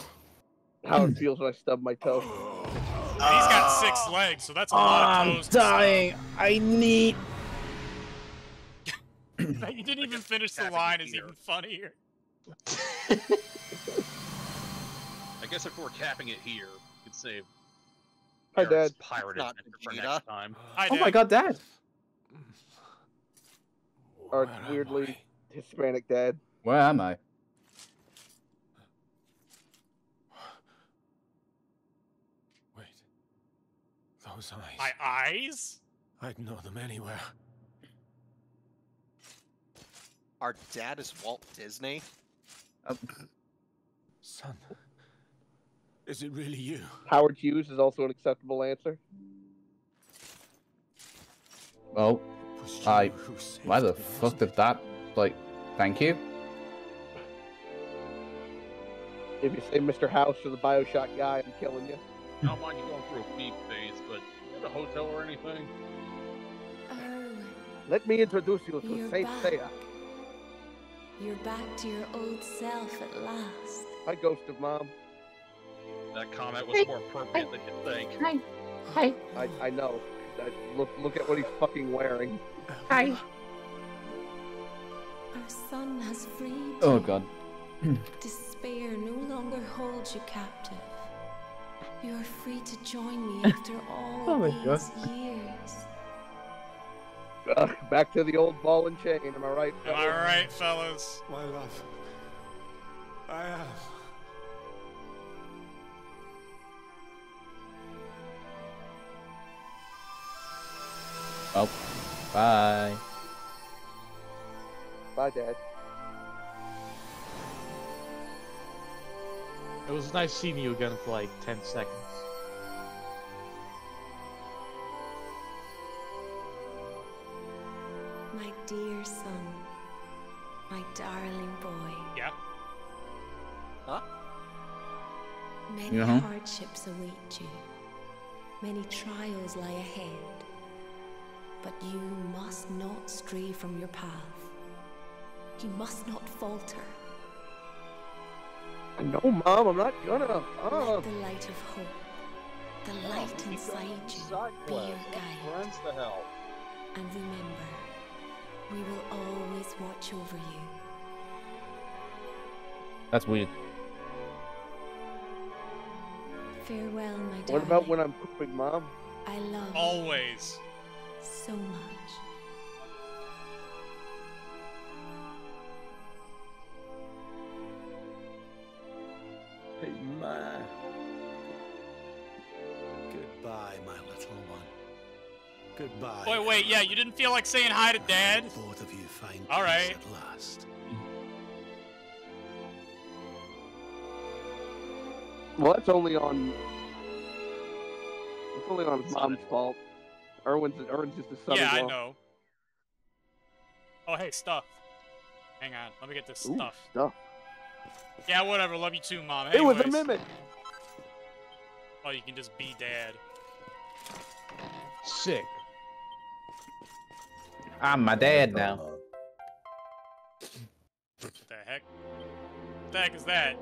C: how it feels when I stub my toe.
A: He's got ah. six legs, so that's a lot of
B: I'm dying. I need.
A: you didn't even finish the line. Is even funnier.
K: I guess if we're capping it here, we could save
C: Hi,
K: Erik's
C: Dad.
K: pirate
D: Not
K: for next time.
A: Hi,
B: Oh my god, Dad.
C: Our weirdly Hispanic dad.
B: Where am I?
E: Wait. Those eyes.
A: My eyes?
E: I'd know them anywhere.
D: Our dad is Walt Disney.
E: Son. Is it really you?
C: Howard Hughes is also an acceptable answer.
B: Oh,
E: Was
B: I.
E: you
B: Why the fuck did that? Like, thank you.
C: If you say Mr. House or the Bioshock guy, I'm killing you.
K: I don't mind you going through a peak phase, but you at a hotel or anything?
G: Oh,
C: Let me introduce you to
G: You're
C: Saint
G: back.
C: Seiya.
G: you're back to your old self at last.
C: Hi, Ghost of Mom.
K: That comment was more appropriate than you think.
S: Hi. Hi.
C: I I know. I, look look at what he's fucking wearing.
G: Hi. Our son has freed
B: Oh god.
G: Despair no longer holds you captive. You are free to join me after all
B: Oh my
G: these
B: God.
G: years.
C: Ugh, back to the old ball and chain. Am I right?
A: Am I
C: fellas?
A: right, fellas?
E: My love. I am.
B: Well, bye.
C: Bye, Dad.
M: It was nice seeing you again for like 10 seconds.
G: My dear son. My darling boy.
A: Yeah.
D: Huh?
G: Many
B: Yeah.
G: hardships await you. Many trials lie ahead. But you must not stray from your path. You must not falter.
C: No, Mom, I'm not gonna. Oh.
G: Let the light of hope, the light inside you, be your guide.
K: Friends hell.
G: And remember, we will always watch over you.
B: That's weird.
G: Farewell, my darling.
C: What about when I'm pooping, Mom?
G: I love you
A: Always.
G: so much.
P: Hey, Goodbye, my little one. Goodbye.
A: Wait, wait, yeah, you didn't feel like saying hi to Dad?
P: Both of you find
A: All right.
P: peace at last.
C: Well, that's only on. It's only on his mom's fault. Irwin's Irwin's just a son.
A: Yeah, I know. Oh, hey, stuff. Hang on, let me get this
C: Ooh,
A: stuff.
C: stuff.
A: Yeah, whatever. Love you too, mom.
C: It was a
A: Anyways.
C: mimic.
A: Oh, you can just be dad.
M: Sick.
B: I'm my dad now.
A: Uh, what the heck? What the heck is that?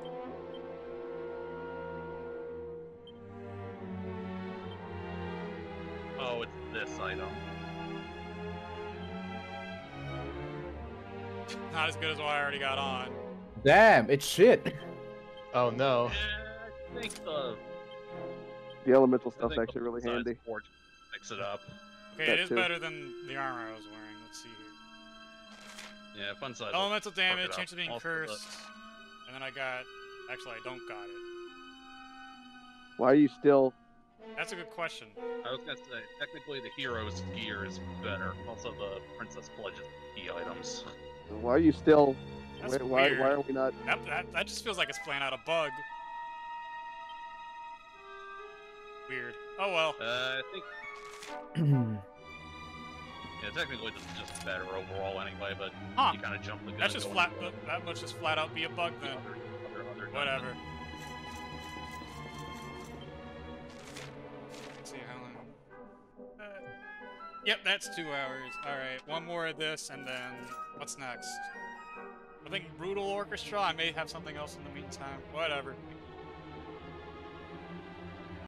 K: Oh, it's this item.
A: Not as good as what I already got on.
B: Damn, it's shit.
M: Oh no.
K: Yeah, I think the
C: The elemental stuff's actually
K: the
C: really handy.
K: board Fix it up.
A: Okay,
C: That
A: it is
C: too.
A: better than the armor I was wearing. Let's see here.
K: Yeah, fun size.
A: Elemental
K: will
A: damage, chance of being
K: Also the-
A: cursed. And then I got. Actually, I don't got it.
C: Why are you still?
A: That's a good question.
K: I was gonna say, technically the hero's gear is better. Also, the princess pledges key items.
C: Why are you still?
A: That's
C: Why, why,
A: weird.
C: why are we not?
A: That, that, that just feels like it's playing out a bug. Weird. Oh well.
K: Uh, I think yeah, technically this is just better overall anyway. But
A: Huh.
K: you kind of jump the gun.
A: That's just flat.
K: for
A: That, that must just flat out be a bug then.
K: other- other gun.
A: Whatever. Let's see how long. Uh, yep, that's two hours. All right, one more of this, and then what's next? I think Brutal Orchestra. I may have something else in the meantime. Whatever.